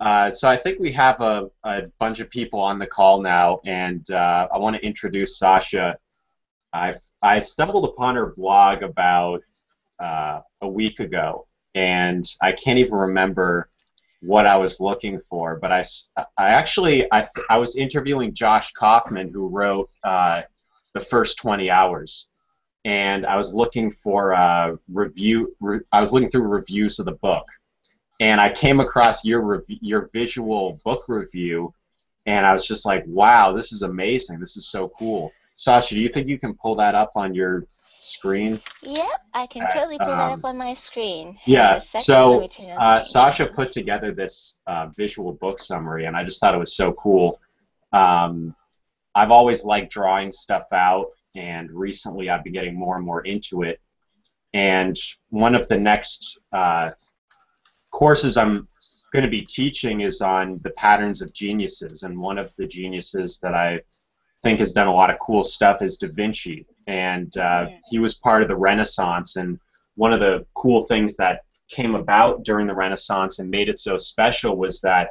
Uh, so I think we have a, a bunch of people on the call now, and uh, I want to introduce Sacha. I I stumbled upon her blog about uh, a week ago, and I can't even remember what I was looking for. But I, I actually I, I was interviewing Josh Kaufman, who wrote uh, the first 20 hours, and I was looking for a review. Re, I was looking through reviews of the book, and I came across your rev- your visual book review, and I was just like, wow, this is amazing. This is so cool. Sacha, do you think you can pull that up on your screen? Yep, I can totally pull um, that up on my screen. Yeah, so uh, Sacha put together this uh, visual book summary, and I just thought it was so cool. Um, I've always liked drawing stuff out, and recently I've been getting more and more into it. And one of the next uh, courses I'm going to be teaching is on the patterns of geniuses, and one of the geniuses that I think has done a lot of cool stuff is Da Vinci, and uh, he was part of the Renaissance. And one of the cool things that came about during the Renaissance and made it so special was that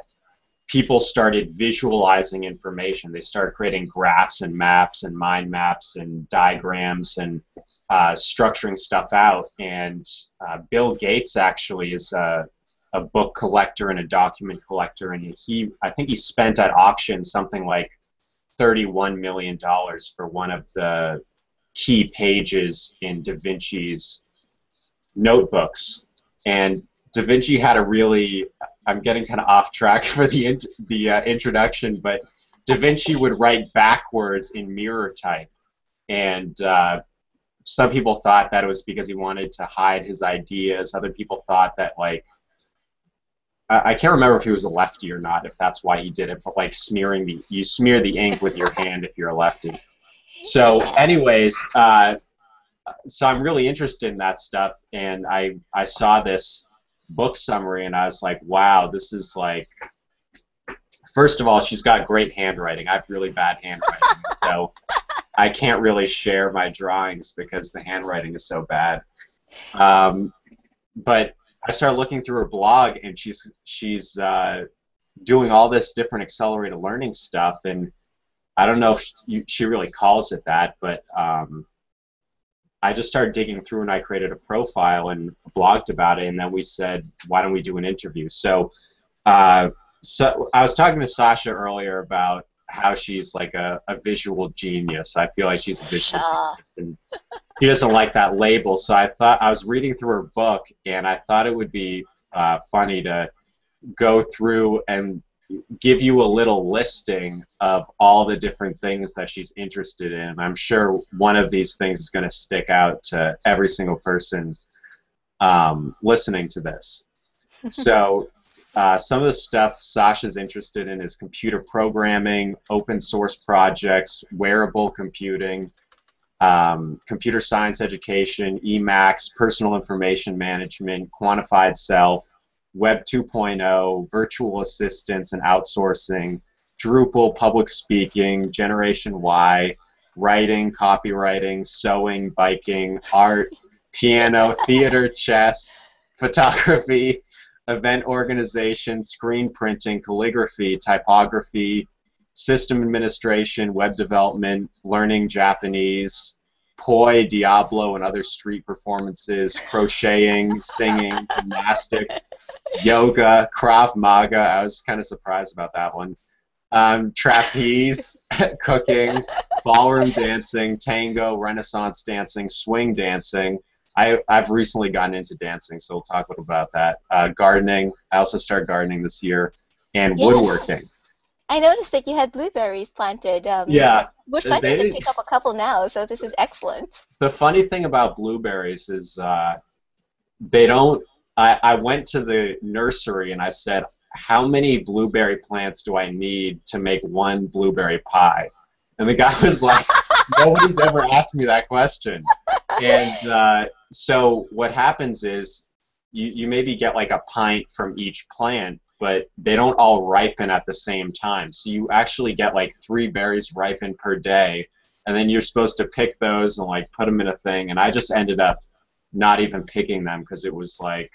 people started visualizing information. They started creating graphs and maps and mind maps and diagrams and uh, structuring stuff out. And uh, Bill Gates actually is a, a book collector and a document collector, and he I think he spent at auction something like $31 million for one of the key pages in Da Vinci's notebooks. And Da Vinci had a really, I'm getting kind of off track for the, the uh, introduction, but Da Vinci would write backwards in mirror type. And uh, some people thought that it was because he wanted to hide his ideas. Other people thought that, like, I can't remember if he was a lefty or not, if that's why he did it, but like smearing the, you smear the ink with your hand if you're a lefty. So, anyways, uh, so I'm really interested in that stuff, and I I saw this book summary, and I was like, wow, this is like. First of all, she's got great handwriting. I have really bad handwriting, so I can't really share my drawings because the handwriting is so bad. Um, but I started looking through her blog, and she's she's uh, doing all this different accelerated learning stuff, and I don't know if she, she really calls it that, but um, I just started digging through, and I created a profile and blogged about it, and then we said, why don't we do an interview? So, uh, so I was talking to Sacha earlier about how she's like a, a visual genius. I feel like she's a visual genius. And he doesn't like that label. So I thought I was reading through her book, and I thought it would be uh, funny to go through and give you a little listing of all the different things that she's interested in. I'm sure one of these things is going to stick out to every single person um, listening to this. So uh, some of the stuff Sacha's interested in is computer programming, open source projects, wearable computing, um, computer science education, Emacs, personal information management, quantified self, Web 2.0, virtual assistants and outsourcing, Drupal, public speaking, Generation Y, writing, copywriting, sewing, biking, art, piano, theater, chess, photography, event organization, screen printing, calligraphy, typography, system administration, web development, learning Japanese, poi, diabolo, and other street performances, crocheting, singing, gymnastics, yoga, Krav Maga. I was kind of surprised about that one. Um, trapeze, cooking, ballroom dancing, tango, Renaissance dancing, swing dancing, I, I've recently gotten into dancing, so we'll talk a little about that. Uh, gardening. I also started gardening this year, and yes. woodworking. I noticed that you had blueberries planted. Um, yeah. We're starting they, to pick up a couple now, so this is excellent. The funny thing about blueberries is uh, they don't. I, I went to the nursery and I said, how many blueberry plants do I need to make one blueberry pie? And the guy was like, nobody's ever asked me that question. And uh, so what happens is you, you maybe get like a pint from each plant, but they don't all ripen at the same time. So you actually get like three berries ripen per day, and then you're supposed to pick those and like put them in a thing. And I just ended up not even picking them because it was like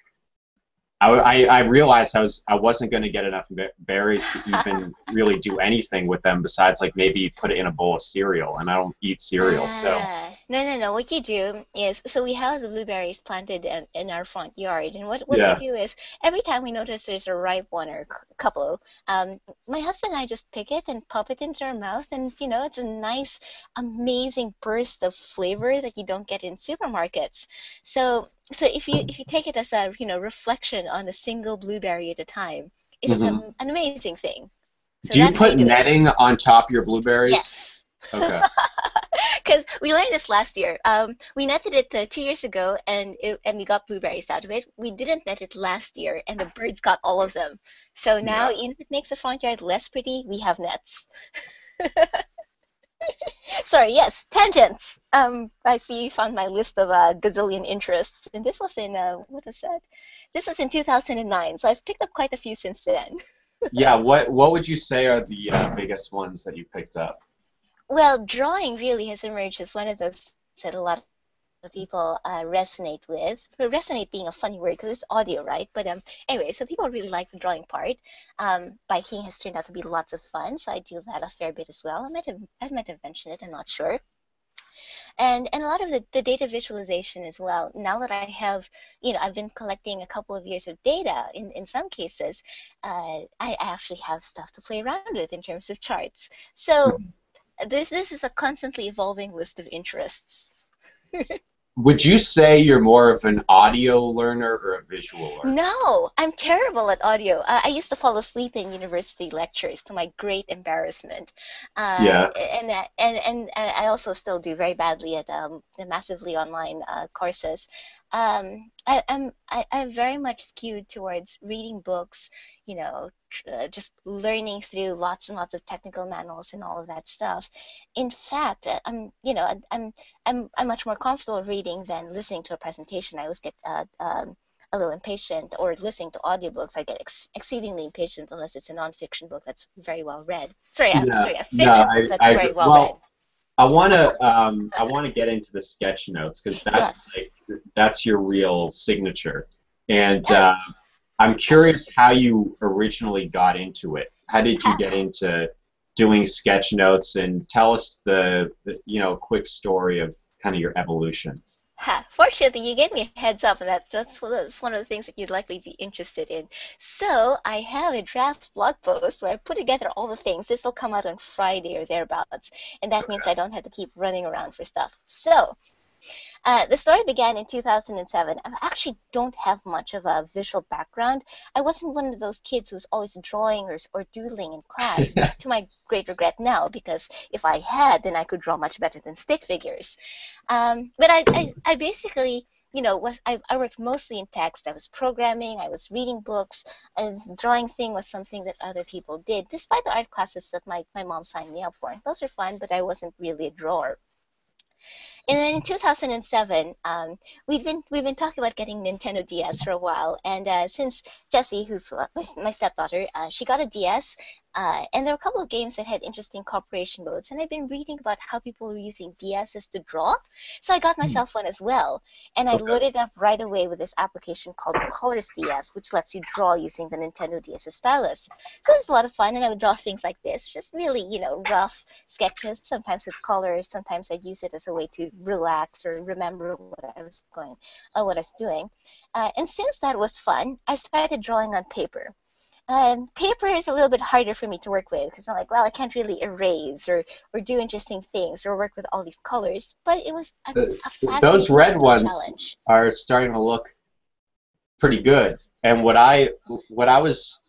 I, I, I realized I was I wasn't going to get enough berries to even really do anything with them besides like maybe put it in a bowl of cereal, and I don't eat cereal, so. Ah, No, no, no. What you do is, so we have the blueberries planted in, in our front yard, and what, what Yeah. we do is, every time we notice there's a ripe one or a couple, um, my husband and I just pick it and pop it into our mouth, and you know, it's a nice, amazing burst of flavor that you don't get in supermarkets. So, so if you if you take it as a you know reflection on a single blueberry at a time, it is a, an amazing thing. So Do you put do it. netting on top of your blueberries? Yes. Okay. Because we learned this last year. Um, we netted it uh, two years ago, and it, and we got blueberries out of it. We didn't net it last year, and the birds got all of them. So now, even if it makes the front yard less pretty, we have nets. Sorry, yes, tangents. Um, I see you found my list of uh, gazillion interests, and this was in uh, what was that? This was in 2009. So I've picked up quite a few since then. yeah. What What would you say are the uh, biggest ones that you picked up? Well, drawing really has emerged as one of those that a lot of people uh, resonate with. Resonate being a funny word because it's audio, right? But um, anyway, so people really like the drawing part. Um, biking has turned out to be lots of fun, so I do that a fair bit as well. I might have, I might have mentioned it. I'm not sure. And and a lot of the, the data visualization as well. Now that I have, you know, I've been collecting a couple of years of data. In in some cases, uh, I actually have stuff to play around with in terms of charts. So this this is a constantly evolving list of interests. Would you say you're more of an audio learner or a visual learner? No, I'm terrible at audio. Uh, I used to fall asleep in university lectures to my great embarrassment. Uh, Yeah. And, and and I also still do very badly at um, the massively online uh, courses. Um, I, I'm I, I'm very much skewed towards reading books. You know, tr- uh, just learning through lots and lots of technical manuals and all of that stuff. In fact, uh, I'm you know I'm I'm I'm much more comfortable reading than listening to a presentation. I always get uh, um, a little impatient, or listening to audiobooks, I get ex- exceedingly impatient unless it's a nonfiction book that's very well read. Sorry, Yeah, sorry, a no, fiction I- book that's I- very well, well, read. I want to um, I want to get into the sketch notes because that's Yes. like, that's your real signature, and uh, I'm curious how you originally got into it. How did you get into doing sketch notes? And tell us the, the you know quick story of kind of your evolution. Ha, fortunately, you gave me a heads up, and that's, that's, that's one of the things that you'd likely be interested in. So, I have a draft blog post where I put together all the things. This will come out on Friday or thereabouts, and that means I don't have to keep running around for stuff. So, uh, the story began in 2007. I actually don't have much of a visual background. I wasn't one of those kids who was always drawing or, or doodling in class, to my great regret now, because if I had, then I could draw much better than stick figures. Um, but I, I, I basically, you know, was I, I worked mostly in text. I was programming, I was reading books. As drawing thing was something that other people did, despite the art classes that my, my mom signed me up for. Those were fun, but I wasn't really a drawer. And then in 2007, um, we've been we've been talking about getting Nintendo DS for a while, and uh, since Jessie, who's my, my stepdaughter, uh, she got a DS, uh, and there were a couple of games that had interesting cooperation modes, and I've been reading about how people were using DSs to draw, so I got myself one as well, and I Okay. loaded it up right away with this application called Colors DS, which lets you draw using the Nintendo DS stylus. So it was a lot of fun, and I would draw things like this, just really, you know, rough sketches, sometimes with colors, sometimes I'd use it as a way to relax or remember what I was going, uh, what I was doing. Uh, and since that was fun, I started drawing on paper. Um, paper is a little bit harder for me to work with because I'm like, well, I can't really erase or, or do interesting things or work with all these colors. But it was a, The- a those red ones challenge. are starting to look pretty good. And what I what I was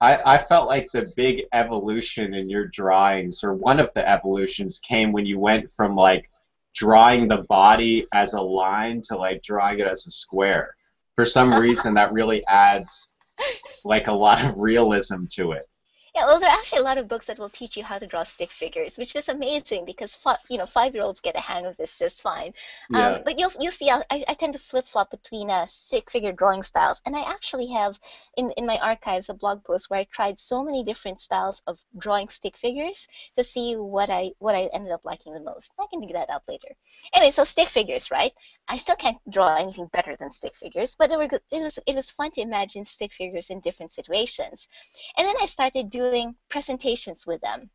I, I felt like the big evolution in your drawings, or one of the evolutions, came when you went from like drawing the body as a line to like drawing it as a square. For some reason, that really adds like a lot of realism to it. Yeah, well, there are actually a lot of books that will teach you how to draw stick figures, which is amazing because you know five year olds get a hang of this just fine. Yeah. Um, but you'll you'll see, I, I tend to flip flop between uh, stick figure drawing styles, and I actually have in in my archives a blog post where I tried so many different styles of drawing stick figures to see what I what I ended up liking the most. I can dig that up later. Anyway, so stick figures, right? I still can't draw anything better than stick figures, but it, were, it was it was fun to imagine stick figures in different situations, and then I started doing doing presentations with them.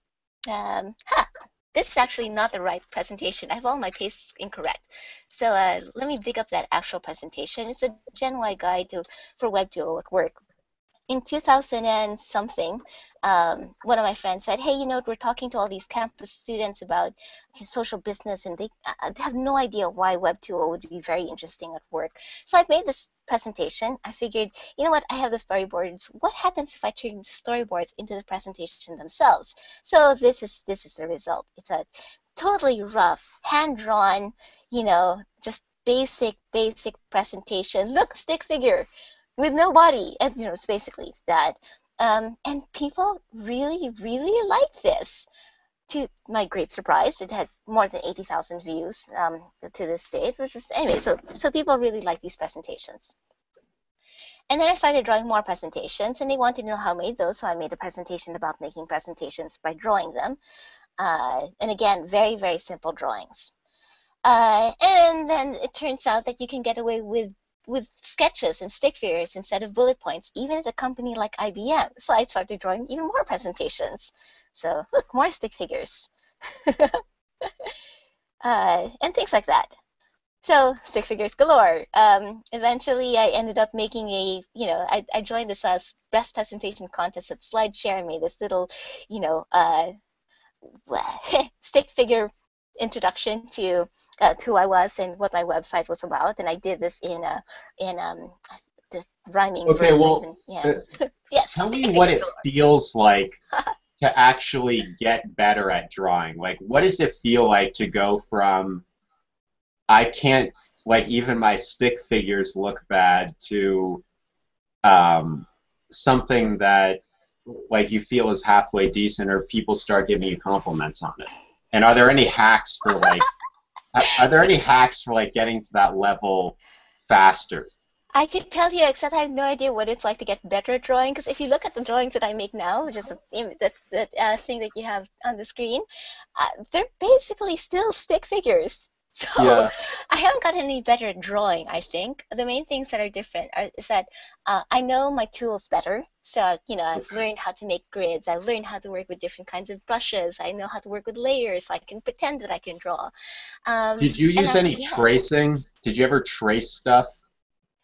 Um, huh, this is actually not the right presentation. I have all my pastes incorrect. So uh, let me dig up that actual presentation. It's a Gen Y guide to, for Web2 at work in 2000 and something, um, one of my friends said, "Hey, you know, we're talking to all these campus students about social business, and they, uh, they have no idea why Web 2.0 would be very interesting at work." So I made this presentation. I figured, you know what? I have the storyboards. What happens if I turn the storyboards into the presentation themselves? So this is this is the result. It's a totally rough, hand drawn, you know, just basic basic presentation. Look, stick figure with no body. And, you know, it's basically that. Um, and people really, really like this. To my great surprise, it had more than 80,000 views um, to this date, which is anyway. So, so people really like these presentations. And then I started drawing more presentations, and they wanted to know how I made those, so I made a presentation about making presentations by drawing them. Uh, and again, very, very simple drawings. Uh, and then it turns out that you can get away with with sketches and stick figures instead of bullet points, even at a company like IBM. So I started drawing even more presentations. So look, more stick figures. uh, and things like that. So stick figures galore. Um, eventually, I ended up making a, you know, I, I joined this uh, best presentation contest at SlideShare and made this little, you know, uh, stick figure introduction to uh, who I was and what my website was about, and I did this in a in um the rhyming. Okay, well, even, yeah. Uh, yes. Tell me what it feels like to actually get better at drawing. Like, what does it feel like to go from I can't like even my stick figures look bad to um, something that like you feel is halfway decent, or people start giving you compliments on it. And are there any hacks for like? are there any hacks for like getting to that level faster? I can tell you, except I have no idea what it's like to get better at drawing. Because if you look at the drawings that I make now, which is the, the, uh, thing that you have on the screen, uh, they're basically still stick figures. So yeah. I haven't gotten any better at drawing. I think the main things that are different are, is that uh, I know my tools better. So you know, I've learned how to make grids. I've learned how to work with different kinds of brushes. I know how to work with layers. So I can pretend that I can draw. Um, Did you use any yeah. tracing? Did you ever trace stuff?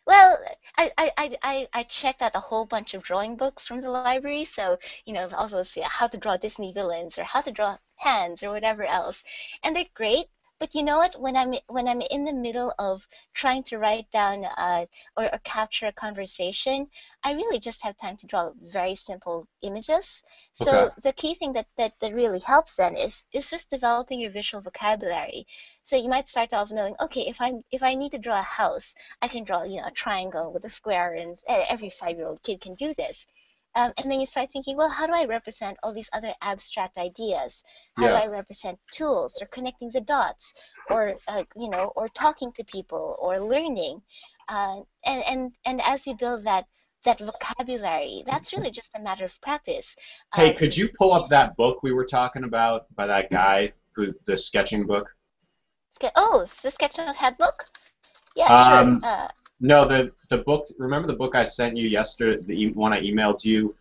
Well, I, I, I, I checked out a whole bunch of drawing books from the library. So, you know, all those yeah, how to draw Disney villains or how to draw hands or whatever else. And they're great, but you know what? When I'm when I'm in the middle of trying to write down uh, or, or, capture a conversation, I really just have time to draw very simple images. So okay. the key thing that, that, that really helps then is is just developing your visual vocabulary. So you might start off knowing, okay, if I if I need to draw a house, I can draw you know a triangle with a square, and every five year old kid can do this. Um, and then you start thinking, well, how do I represent all these other abstract ideas? How yeah. do I represent tools or connecting the dots, or uh, you know, or talking to people or learning? Uh, and and and as you build that that vocabulary, that's really just a matter of practice. Hey, um, could you pull up that book we were talking about by that guy, who the sketching book? Oh, it's the Sketchnote Handbook. Yeah, um, sure. Uh, no, the the book. Remember the book I sent you yesterday? The one I emailed you.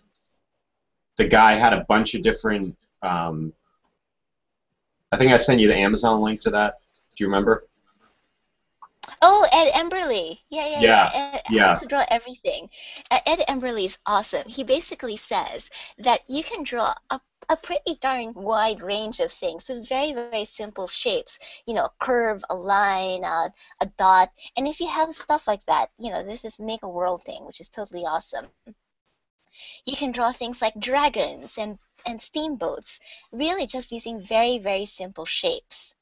The guy had a bunch of different. Um, I think I sent you the Amazon link to that. Do you remember? Oh, Ed Emberley. Yeah, yeah, yeah. Yeah. yeah. How to draw everything. Ed Emberley is awesome. He basically says that you can draw a a pretty darn wide range of things with very, very simple shapes. You know, a curve, a line, a, a dot. And if you have stuff like that, you know, there's this make a world thing, which is totally awesome. You can draw things like dragons and, and steamboats, really just using very, very simple shapes.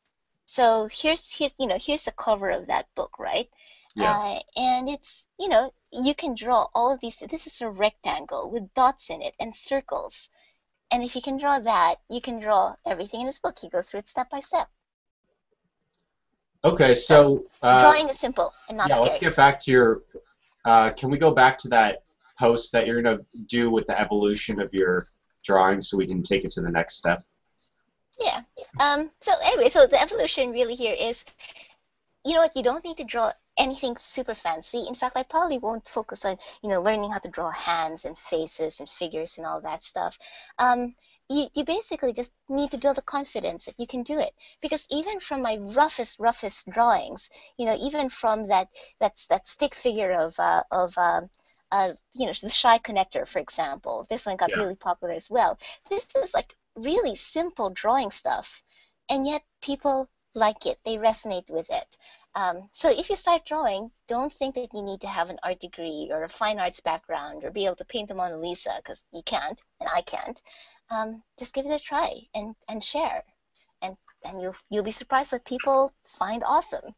So here's here's you know here's the cover of that book, right? Yeah. Uh, and it's you know you can draw all of these. This is a rectangle with dots in it and circles And if you can draw that, you can draw everything in his book. He goes through it step by step. Okay, so uh, drawing is simple and not yeah. Scary. Let's get back to your. Uh, can we go back to that post that you're gonna do with the evolution of your drawing, so we can take it to the next step? Yeah. Um. So anyway, so the evolution really here is, you know what? You don't need to draw anything super fancy. In fact, I probably won't focus on you know learning how to draw hands and faces and figures and all that stuff. Um, you, you basically just need to build the confidence that you can do it. Because even from my roughest, roughest drawings, you know, even from that that that stick figure of uh, of uh, uh, you know the shy connector, for example, this one got yeah. really popular as well. This is like really simple drawing stuff, and yet people like it. They resonate with it. Um, so if you start drawing, don't think that you need to have an art degree or a fine arts background or be able to paint the Mona Lisa because you can't and I can't. Um, just give it a try and, and share, and and you'll you'll be surprised what people find awesome.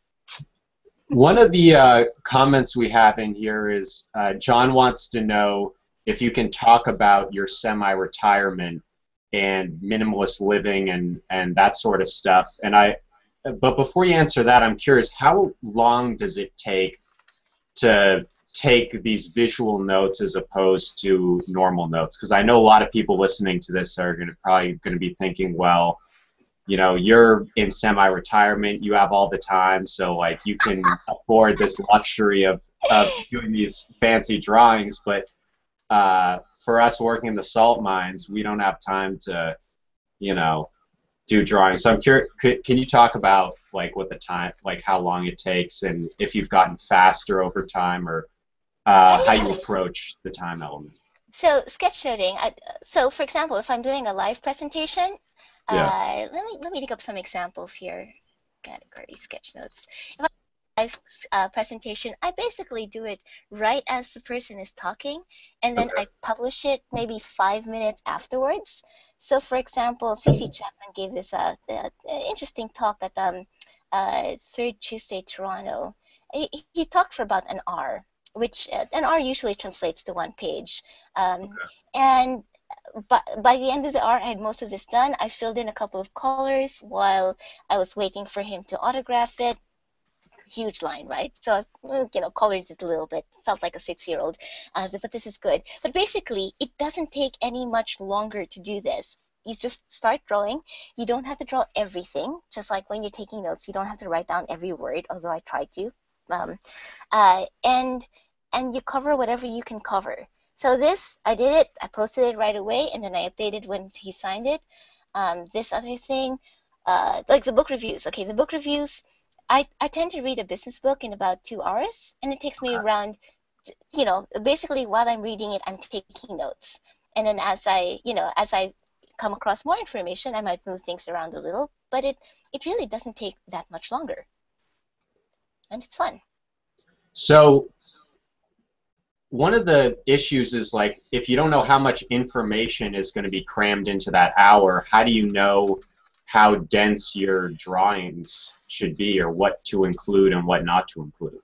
One of the uh, comments we have in here is uh, John wants to know if you can talk about your semi-retirement and minimalist living and and that sort of stuff. And I but before you answer that, I'm curious, how long does it take to take these visual notes as opposed to normal notes? Because I know a lot of people listening to this are going to probably going to be thinking, well, you know, you're in semi-retirement, you have all the time, so like you can afford this luxury of, of doing these fancy drawings. But uh, for us working in the salt mines, we don't have time to, you know, do drawing. So I'm curious, can you talk about like what the time, like how long it takes, and if you've gotten faster over time, or uh, how you approach the time element? So sketchnoting. I, so for example, if I'm doing a live presentation, yeah. uh, let me let me take up some examples here. Category sketch notes. If live uh, presentation, I basically do it right as the person is talking, and then okay. I publish it maybe five minutes afterwards. So, for example, CC Chapman gave this uh, uh, interesting talk at um, uh, Third Tuesday Toronto. He, he, talked for about an hour, which uh, an hour usually translates to one page. Um, okay. And but by the end of the hour, I had most of this done. I filled in a couple of colors while I was waiting for him to autograph it huge line, right? So I, you know, colored it a little bit, felt like a six-year-old, uh, but this is good. But basically, it doesn't take any much longer to do this. You just start drawing. You don't have to draw everything, just like when you're taking notes. You don't have to write down every word, although I try to. Um, uh, and and you cover whatever you can cover. So this, I did it. I posted it right away, and then I updated when he signed it. Um, this other thing, uh, like the book reviews. Okay, the book reviews I, I tend to read a business book in about two hours, and it takes me around, you know, basically while I'm reading it, I'm taking notes. And then as I, you know, as I come across more information, I might move things around a little, but it, it really doesn't take that much longer. And it's fun. So one of the issues is like if you don't know how much information is going to be crammed into that hour, how do you know how dense your drawings should be or what to include and what not to include.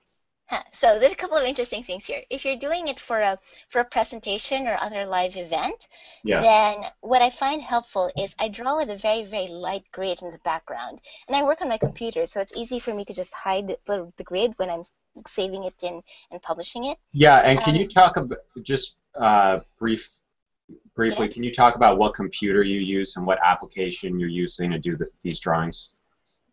So there's a couple of interesting things here. If you're doing it for a for a presentation or other live event, yeah. then what I find helpful is I draw with a very very light grid in the background, and I work on my computer, so it's easy for me to just hide the, the grid when I'm saving it in and publishing it. Yeah, and can um, you talk about just uh, brief briefly? Can you talk about what computer you use and what application you're using to do the, these drawings?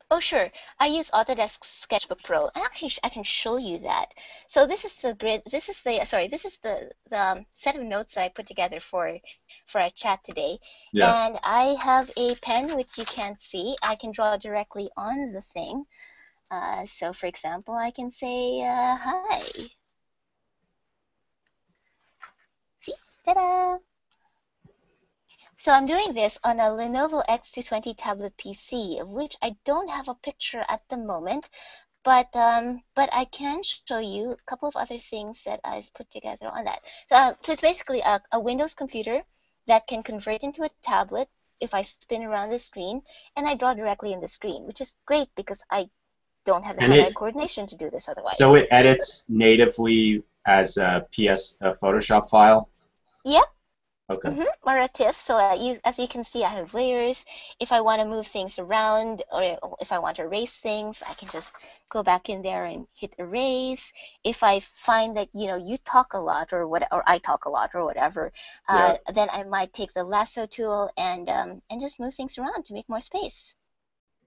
Oh, sure. I use Autodesk Sketchbook Pro, and actually I can show you that. So this is the grid. This is the sorry. This is the the um, set of notes I put together for for our chat today. Yeah. And I have a pen which you can't see. I can draw directly on the thing. Uh, so for example, I can say uh, hi. See? Ta-da! So I'm doing this on a Lenovo X220 tablet PC, of which I don't have a picture at the moment, but um, but I can show you a couple of other things that I've put together on that. So, uh, so it's basically a, a Windows computer that can convert into a tablet if I spin around the screen, and I draw directly in the screen, which is great because I don't have the hand-eye coordination to do this otherwise. So it edits natively as a PS a Photoshop file. Yep, Okay. Mm-hmm, or a TIFF. So uh, as you can see, I have layers. If I want to move things around, or if I want to erase things, I can just go back in there and hit erase. If I find that you know you talk a lot, or what, or I talk a lot, or whatever, uh, yeah. then I might take the lasso tool and um, and just move things around to make more space.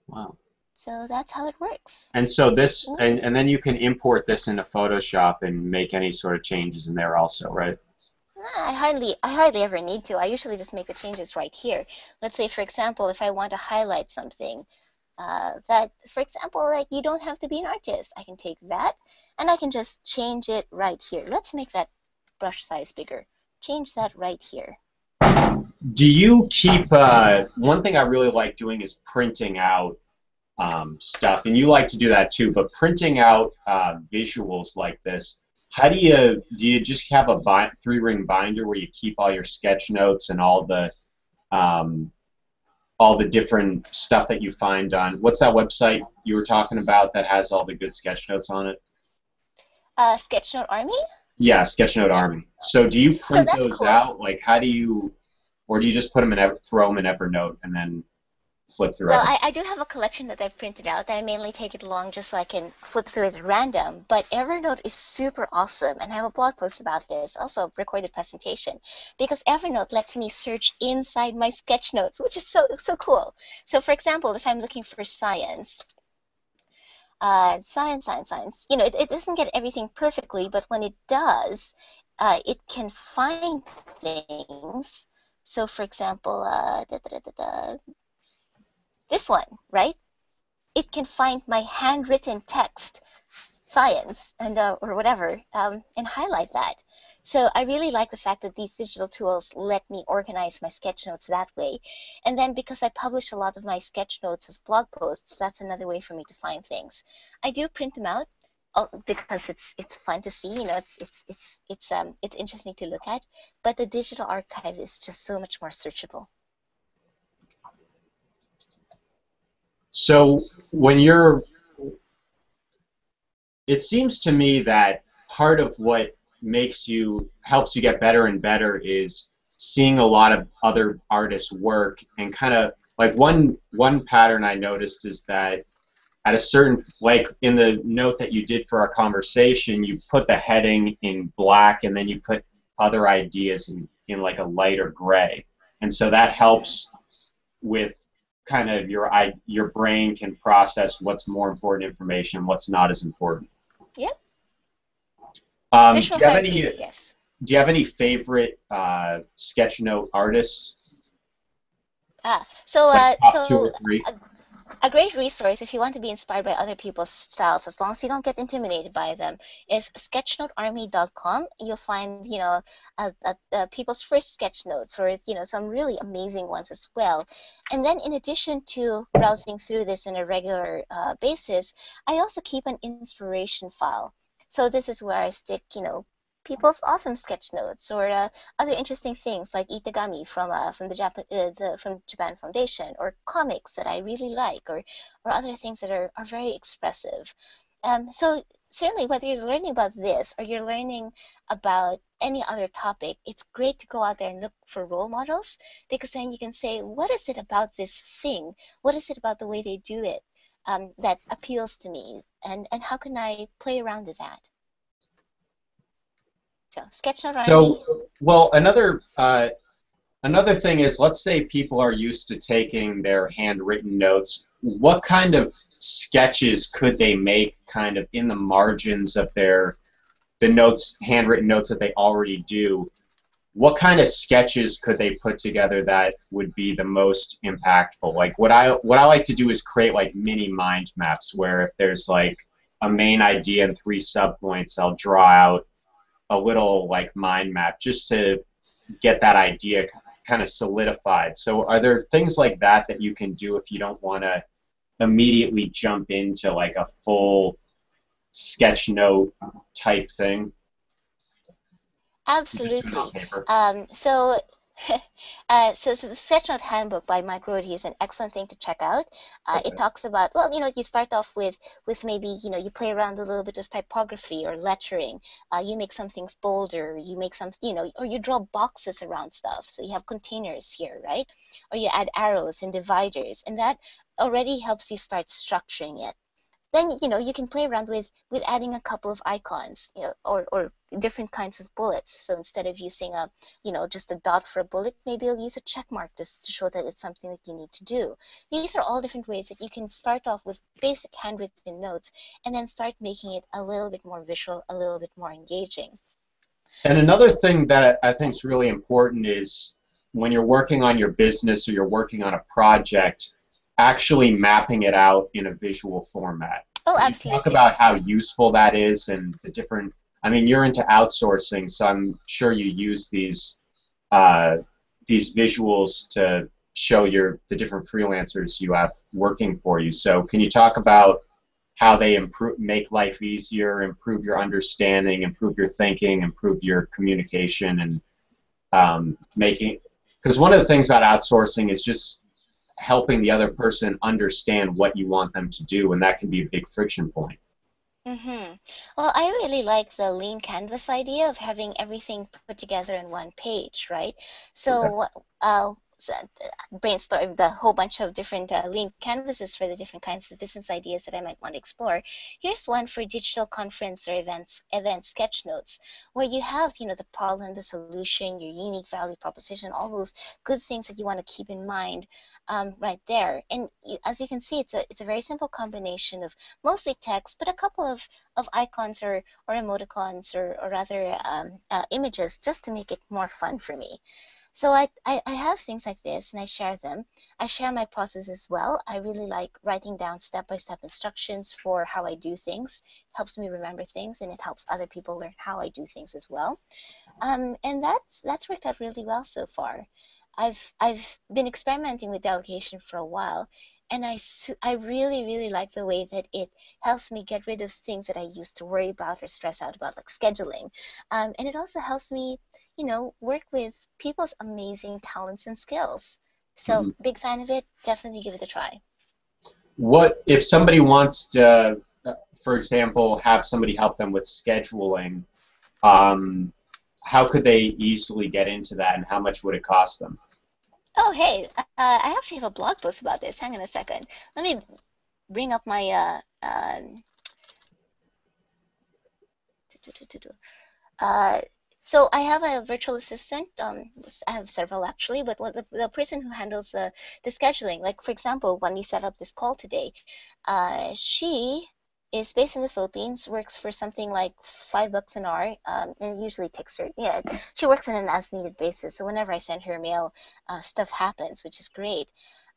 Wow. So that's how it works. And so this, and, and then you can import this into Photoshop and make any sort of changes in there also, right? I hardly, I hardly ever need to. I usually just make the changes right here. Let's say, for example, if I want to highlight something, uh, that, for example, like you don't have to be an artist. I can take that and I can just change it right here. Let's make that brush size bigger. Change that right here. Do you keep, uh, one thing I really like doing is printing out um, stuff, and you like to do that too, but printing out uh, visuals like this, how do you do? You just have a three ring binder where you keep all your sketch notes and all the um, all the different stuff that you find on what's that website you were talking about that has all the good sketch notes on it? Uh, Sketchnote Army. Yeah, Sketchnote Army. So do you print so those cool. out? Like, how do you, or do you just put them in, throw them in Evernote and then flip through well, I, I, do have a collection that I've printed out that I mainly take it along just so I can flip through it at random. But Evernote is super awesome, and I have a blog post about this, also a recorded presentation, because Evernote lets me search inside my sketch notes, which is so so cool. So, for example, if I'm looking for science, uh, science, science, science, you know, it, it doesn't get everything perfectly, but when it does, uh, it can find things. So, for example, uh, da, da, da, this one, right? It can find my handwritten text, science, and uh, or whatever, um, and highlight that. So I really like the fact that these digital tools let me organize my sketch notes that way. And then because I publish a lot of my sketch notes as blog posts, that's another way for me to find things. I do print them out because it's it's fun to see. You know, it's it's it's it's um it's interesting to look at. But the digital archive is just so much more searchable. So when you're, it seems to me that part of what makes you helps you get better and better is seeing a lot of other artists work and kind of like one one pattern I noticed is that at a certain like in the note that you did for our conversation you put the heading in black and then you put other ideas in, in like a lighter gray. And so that helps with kind of your I, your brain can process what's more important information, what's not as important. Yep. Um, do you have any? Yes. Do you have any favorite uh, sketchnote artists? Ah, so uh, so a great resource if you want to be inspired by other people's styles, as long as you don't get intimidated by them, is sketchnotearmy.com. You'll find, you know, people's first sketch notes or, you know, some really amazing ones as well. And then in addition to browsing through this on a regular uh, basis, I also keep an inspiration file. So this is where I stick, you know, people's awesome sketch notes or uh, other interesting things like etegami from uh, from the Japan uh, the from Japan Foundation or comics that I really like or or other things that are, are very expressive. Um, so certainly whether you're learning about this or you're learning about any other topic, it's great to go out there and look for role models because then you can say, what is it about this thing? What is it about the way they do it um, that appeals to me? And, and how can I play around with that? So So, well, another uh, another thing is, let's say people are used to taking their handwritten notes. What kind of sketches could they make, kind of in the margins of their the notes, handwritten notes that they already do? What kind of sketches could they put together that would be the most impactful? Like what I what I like to do is create like mini mind maps where if there's like a main idea and three subpoints, I'll draw out a little like mind map just to get that idea kind of solidified. So are there things like that that you can do if you don't want to immediately jump into like a full sketch note type thing? Absolutely. Um, so uh, so, so the Sketchnote Handbook by Mike Rohde is an excellent thing to check out. Uh, okay. It talks about well, you know, you start off with with maybe you know you play around a little bit of typography or lettering. Uh, you make some things bolder. You make some you know, or you draw boxes around stuff. So you have containers here, right? Or you add arrows and dividers, and that already helps you start structuring it then you know you can play around with with adding a couple of icons you know or or different kinds of bullets. So instead of using a you know just a dot for a bullet maybe you'll use a check mark just to show that it's something that you need to do. These are all different ways that you can start off with basic handwritten notes and then start making it a little bit more visual a little bit more engaging. And another thing that i think is really important is when you're working on your business or you're working on a project actually mapping it out in a visual format. Oh, absolutely. Talk about how useful that is and the different. I mean, you're into outsourcing, so I'm sure you use these uh, these visuals to show your the different freelancers you have working for you. So, can you talk about how they improve, make life easier, improve your understanding, improve your thinking, improve your communication, and um, making? Because one of the things about outsourcing is just helping the other person understand what you want them to do, and that can be a big friction point. Mm-hmm. Well, I really like the lean canvas idea of having everything put together in one page, right? So, okay. uh, brainstorm the whole bunch of different uh, lean canvases for the different kinds of business ideas that I might want to explore. Here's one for digital conference or events event sketch notes, where you have you know the problem, the solution, your unique value proposition, all those good things that you want to keep in mind um, right there. And as you can see, it's a it's a very simple combination of mostly text, but a couple of, of icons or or emoticons or or rather um, uh, images just to make it more fun for me. So I, I, I have things like this and I share them. I share my process as well. I really like writing down step-by-step instructions for how I do things. It helps me remember things and it helps other people learn how I do things as well. Um, and that's that's worked out really well so far. I've I've been experimenting with delegation for a while and I, I really really like the way that it helps me get rid of things that I used to worry about or stress out about like scheduling. Um, and it also helps me you know work with people's amazing talents and skills. So mm-hmm. big fan of it. Definitely give it a try. What if somebody wants to uh, for example have somebody help them with scheduling um, how could they easily get into that and how much would it cost them Oh, hey, uh, I actually have a blog post about this. Hang on a second. Let me bring up my. Uh, um, uh, so I have a virtual assistant. Um, I have several actually, but the, the person who handles the, the scheduling, like for example, when we set up this call today, uh, she is based in the Philippines, works for something like five bucks an hour, um, and it usually takes her. Yeah, she works on an as-needed basis. So whenever I send her mail, uh, stuff happens, which is great.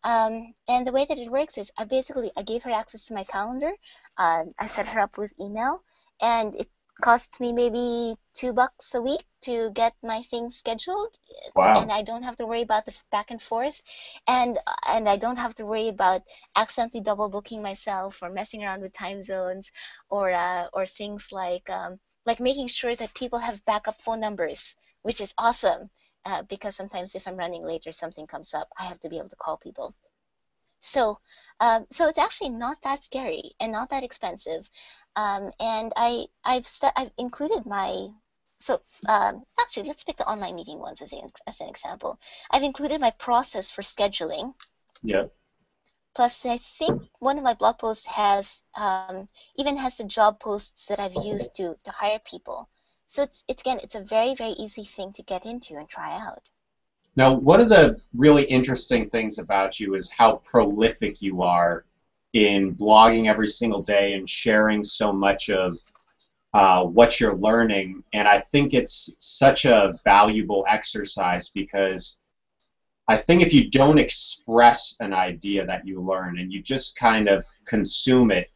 Um, and the way that it works is I basically I gave her access to my calendar. Uh, I set her up with email, and it costs me maybe two bucks a week to get my things scheduled wow. and i don't have to worry about the back and forth and and i don't have to worry about accidentally double booking myself or messing around with time zones or uh, or things like um, like making sure that people have backup phone numbers which is awesome uh, because sometimes if i'm running late or something comes up i have to be able to call people so, um, so it's actually not that scary and not that expensive. Um, and I, I've, st- I've included my so um, actually, let's pick the online meeting ones as, a, as an example. I've included my process for scheduling. Yeah. Plus, I think one of my blog posts has um, even has the job posts that I've used to to hire people. So it's it's again, it's a very very easy thing to get into and try out. Now, one of the really interesting things about you is how prolific you are in blogging every single day and sharing so much of uh, what you're learning. And I think it's such a valuable exercise because I think if you don't express an idea that you learn and you just kind of consume it,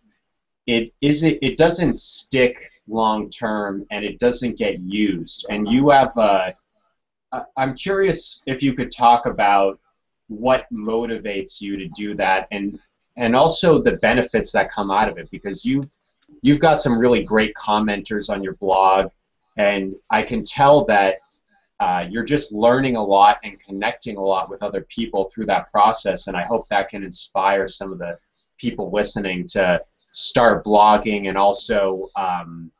it isn't it doesn't stick long term and it doesn't get used. And you have a I'm curious if you could talk about what motivates you to do that and and also the benefits that come out of it because you've you've got some really great commenters on your blog and I can tell that uh, you're just learning a lot and connecting a lot with other people through that process. And I hope that can inspire some of the people listening to start blogging and also um,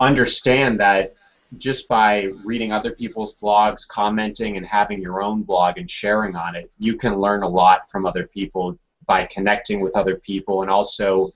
understand that just by reading other people's blogs, commenting, and having your own blog and sharing on it, you can learn a lot from other people by connecting with other people and also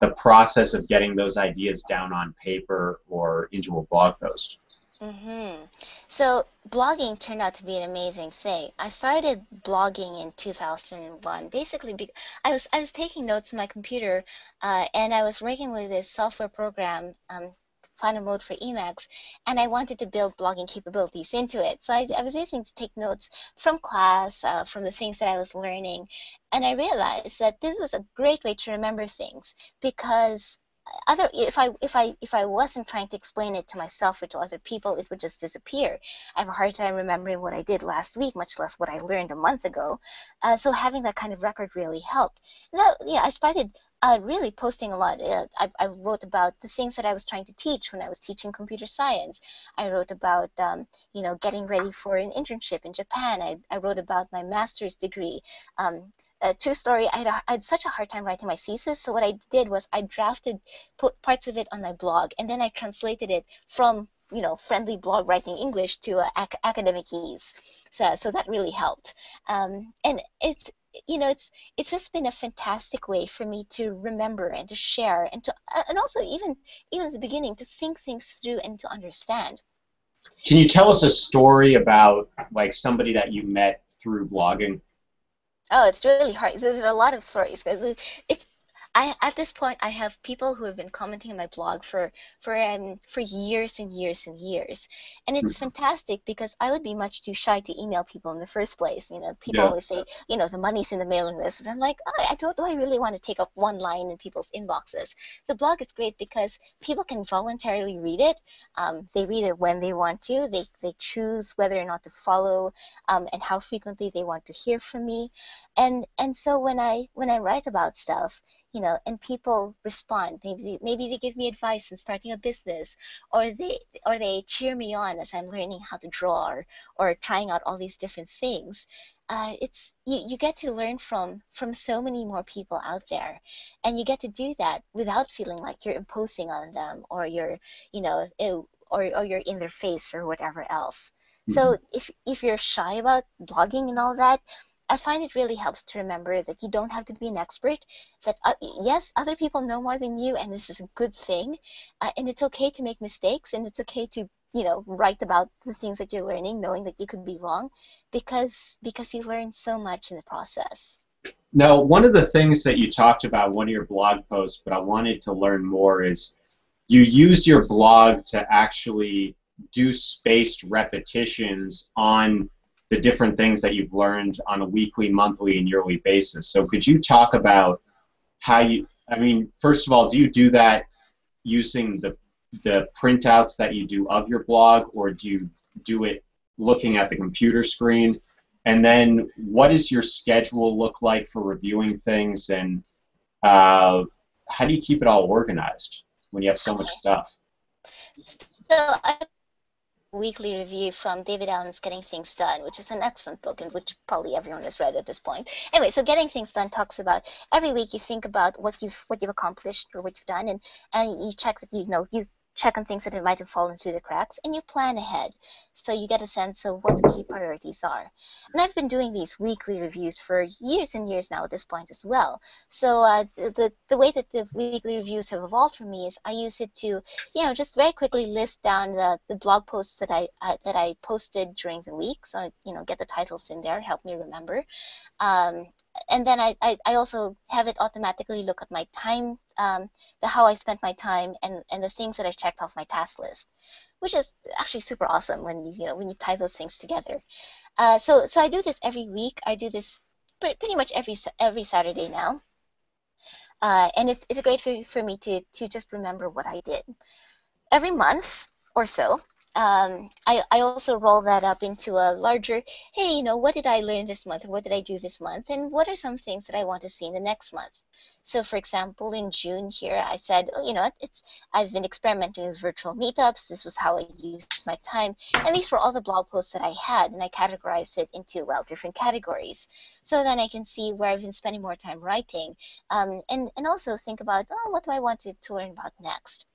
the process of getting those ideas down on paper or into a blog post. Mm-hmm. So blogging turned out to be an amazing thing. I started blogging in 2001. Basically, be- I was I was taking notes on my computer, uh, and I was working with this software program, um, Planner Mode for Emacs, and I wanted to build blogging capabilities into it. So I, I was using to take notes from class, uh, from the things that I was learning, and I realized that this was a great way to remember things because other if I if I if I wasn't trying to explain it to myself or to other people, it would just disappear. I have a hard time remembering what I did last week, much less what I learned a month ago. Uh, so having that kind of record really helped. Yeah, I started uh, really posting a lot. Uh, I, I, wrote about the things that I was trying to teach when I was teaching computer science. I wrote about, um, you know, getting ready for an internship in Japan. I, I wrote about my master's degree. Um, a true story, I had, a, I had such a hard time writing my thesis, so what I did was I drafted put parts of it on my blog, and then I translated it from you know friendly blog writing English to uh, ac- academic ease. So so that really helped. Um, and it's you know it's it's just been a fantastic way for me to remember and to share and to uh, and also even even at the beginning to think things through and to understand. Can you tell us a story about like somebody that you met through blogging? Oh, it's really hard. There's a lot of stories. It's I at this point I have people who have been commenting on my blog for for um, for years and years and years, and it's mm-hmm. fantastic because I would be much too shy to email people in the first place. You know, people yeah. always say, you know, the money's in the mailing list, but I'm like, oh, I don't. Do I really want to take up one line in people's inboxes? The blog is great because people can voluntarily read it. Um, they read it when they want to. They they choose whether or not to follow, um, and how frequently they want to hear from me, and and so when I when I write about stuff you know, and people respond. Maybe maybe they give me advice in starting a business, or they or they cheer me on as I'm learning how to draw, or, or trying out all these different things. Uh, it's you, you get to learn from from so many more people out there, and you get to do that without feeling like you're imposing on them or you're you know or or you're in their face or whatever else. Mm-hmm. So if if you're shy about blogging and all that, I find it really helps to remember that you don't have to be an expert. That uh, yes, other people know more than you, and this is a good thing. Uh, and it's okay to make mistakes, and it's okay to you know write about the things that you're learning, knowing that you could be wrong, because because you learn so much in the process. Now, one of the things that you talked about one of your blog posts, but I wanted to learn more is you use your blog to actually do spaced repetitions on the different things that you've learned on a weekly, monthly, and yearly basis. So could you talk about how you? I mean, first of all, do you do that using the the printouts that you do of your blog, or do you do it looking at the computer screen? And then, what does your schedule look like for reviewing things, and uh, how do you keep it all organized when you have so much stuff? So I weekly review from David Allen's Getting Things Done, which is an excellent book and which probably everyone has read at this point. Anyway, so Getting Things Done talks about every week you think about what you've what you've accomplished or what you've done and, and you check that you know you check on things that might have fallen through the cracks, and you plan ahead so you get a sense of what the key priorities are. And I've been doing these weekly reviews for years and years now at this point as well. So uh, the the way that the weekly reviews have evolved for me is I use it to, you know, just very quickly list down the, the blog posts that I uh, that I posted during the week. So you know, get the titles in there, help me remember. Um, and then I, I, I also have it automatically look at my time, um, the how I spent my time, and, and the things that I checked off my task list, which is actually super awesome when you you know when you tie those things together. Uh, so so I do this every week. I do this pretty much every every Saturday now, uh, and it's it's a great for for me to to just remember what I did. Every month or so, um, I, I also roll that up into a larger, hey, you know, what did I learn this month? What did I do this month? And what are some things that I want to see in the next month? So, for example, in June here, I said, oh, you know, it's I've been experimenting with virtual meetups. This was how I used my time, and these were all the blog posts that I had, and I categorized it into well different categories. So then I can see where I've been spending more time writing, um, and and also think about, oh, what do I want to, to learn about next?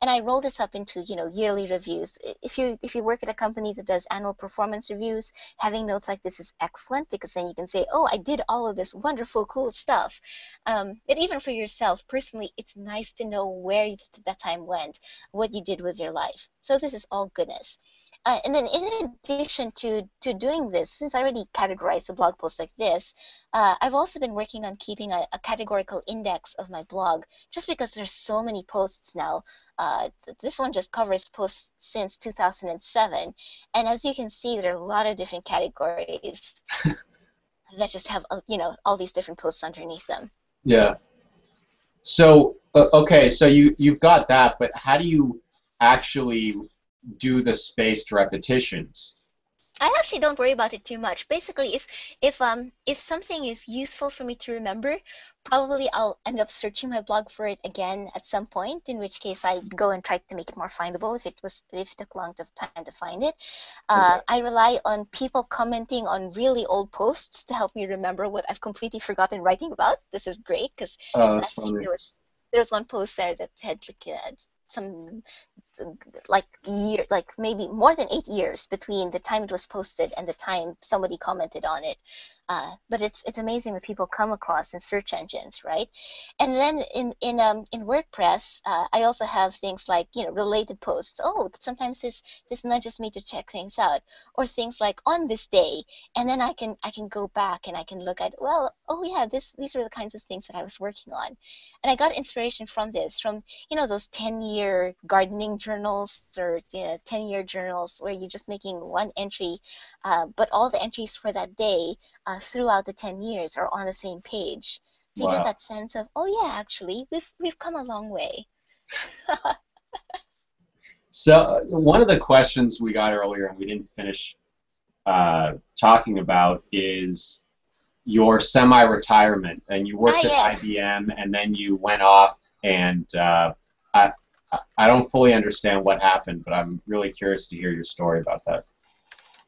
And I roll this up into you know yearly reviews. If you if you work at a company that does annual performance reviews, having notes like this is excellent because then you can say, oh, I did all of this wonderful, cool stuff. Um, and even for yourself personally, it's nice to know where that time went, what you did with your life. So this is all goodness. Uh, and then in addition to, to doing this, since I already categorized a blog post like this, uh, I've also been working on keeping a, a, categorical index of my blog, just because there's so many posts now. Uh, this one just covers posts since 2007, and as you can see, there are a lot of different categories that just have, uh, you know, all these different posts underneath them. Yeah. So uh, okay, so you you've got that, but how do you actually do the spaced repetitions. I actually don't worry about it too much. Basically, if if um if something is useful for me to remember, probably I'll end up searching my blog for it again at some point. In which case, I go and try to make it more findable if it was if it took a long of time to find it. Uh, okay. I rely on people commenting on really old posts to help me remember what I've completely forgotten writing about. This is great because oh, there was there was one post there that had like, uh, some like year like maybe more than eight years between the time it was posted and the time somebody commented on it uh, but it's it's amazing what people come across in search engines, right? And then in in um, in WordPress, uh, I also have things like you know related posts. Oh, sometimes this this nudges me to check things out, or things like on this day, and then I can I can go back and I can look at well, oh yeah, this these are the kinds of things that I was working on, and I got inspiration from this from you know those ten year gardening journals or you know, ten year journals where you're just making one entry, uh, but all the entries for that day. Uh, throughout the 10 years are on the same page. So wow. you get that sense of, oh yeah, actually, we've we've come a long way. so one of the questions we got earlier and we didn't finish uh, talking about is your semi-retirement, and you worked ah, at. IBM, and then you went off, and uh, I I don't fully understand what happened, but I'm really curious to hear your story about that.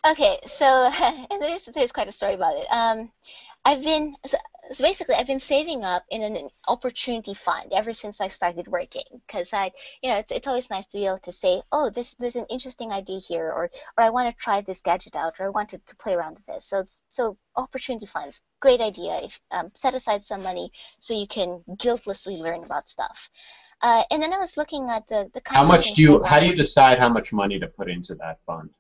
Okay, so and there's there's quite a story about it. Um, I've been so, so basically I've been saving up in an opportunity fund ever since I started working because I you know it's, it's always nice to be able to say oh this there's an interesting idea here or or I want to try this gadget out or I wanted to play around with this so so opportunity funds great idea if um, set aside some money so you can guiltlessly learn about stuff. Uh, and then I was looking at the the how much do you how do you decide how much money to put into that fund?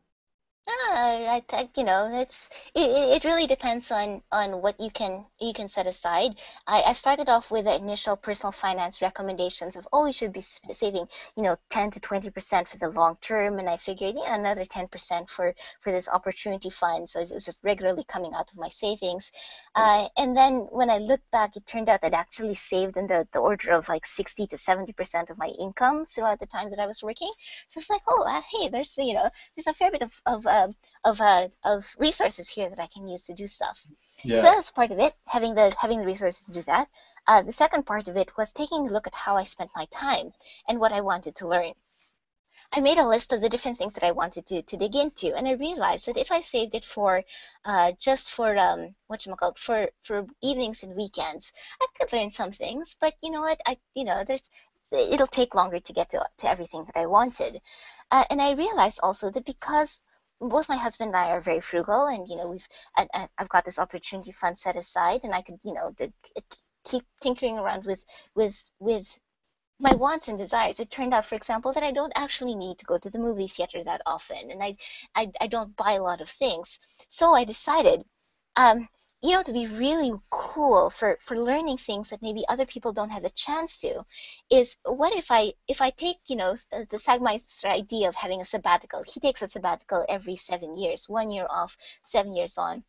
I, I, you know, it's it, it really depends on on what you can you can set aside. I, I started off with the initial personal finance recommendations of oh you should be saving you know 10 to 20 percent for the long term, and I figured yeah another 10 percent for for this opportunity fund. So it was just regularly coming out of my savings. Uh, and then when I looked back, it turned out I'd actually saved in the, the order of like 60 to 70 percent of my income throughout the time that I was working. So it's like oh uh, hey there's you know there's a fair bit of, of uh, of uh, of resources here that I can use to do stuff. Yeah. So that's part of it, having the having the resources to do that. Uh, the second part of it was taking a look at how I spent my time and what I wanted to learn. I made a list of the different things that I wanted to, to dig into, and I realized that if I saved it for uh, just for um, what you call for for evenings and weekends, I could learn some things. But you know what? I you know there's it'll take longer to get to, to everything that I wanted. Uh, and I realized also that because both my husband and I are very frugal, and you know we've I, have got this opportunity fund set aside, and I could you know keep tinkering around with with with my wants and desires. It turned out, for example, that I don't actually need to go to the movie theater that often, and I I, I don't buy a lot of things. So I decided. Um, you know to be really cool for for learning things that maybe other people don't have the chance to is what if i if i take you know the sagmeister idea of having a sabbatical he takes a sabbatical every seven years one year off seven years on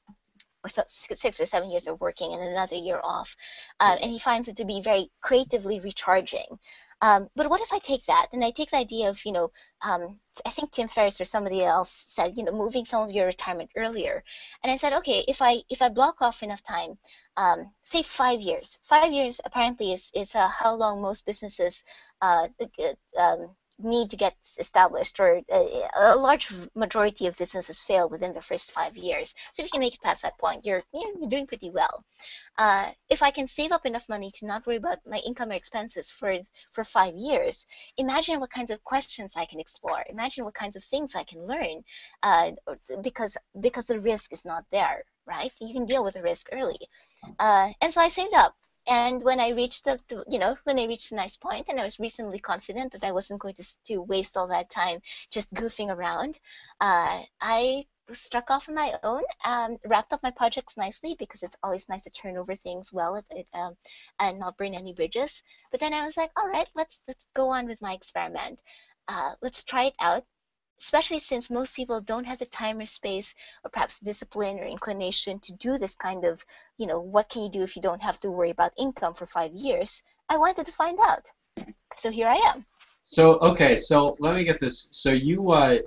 or six or seven years of working and another year off uh, and he finds it to be very creatively recharging Um, but what if I take that and I take the idea of, you know, um, I think Tim Ferriss or somebody else said, you know, moving some of your retirement earlier. And I said, okay, if I if I block off enough time, um, say five years. Five years apparently is is uh, how long most businesses uh, um, need to get established, or a, a, large majority of businesses fail within the first five years. So if you can make it past that point, you're you're doing pretty well. Uh, if I can save up enough money to not worry about my income or expenses for for five years, imagine what kinds of questions I can explore. Imagine what kinds of things I can learn, uh, because because the risk is not there, right? You can deal with the risk early. Uh, and so I saved up and when I reached the, you know, when I reached a nice point, and I was reasonably confident that I wasn't going to to waste all that time just goofing around, uh, I struck off on my own, um, wrapped up my projects nicely because it's always nice to turn over things well at, at, um, and not burn any bridges. But then I was like, all right, let's let's go on with my experiment. Uh, let's try it out especially since most people don't have the time or space or perhaps discipline or inclination to do this kind of, you know, what can you do if you don't have to worry about income for five years? I wanted to find out. So here I am. So, okay, so let me get this. So you, uh,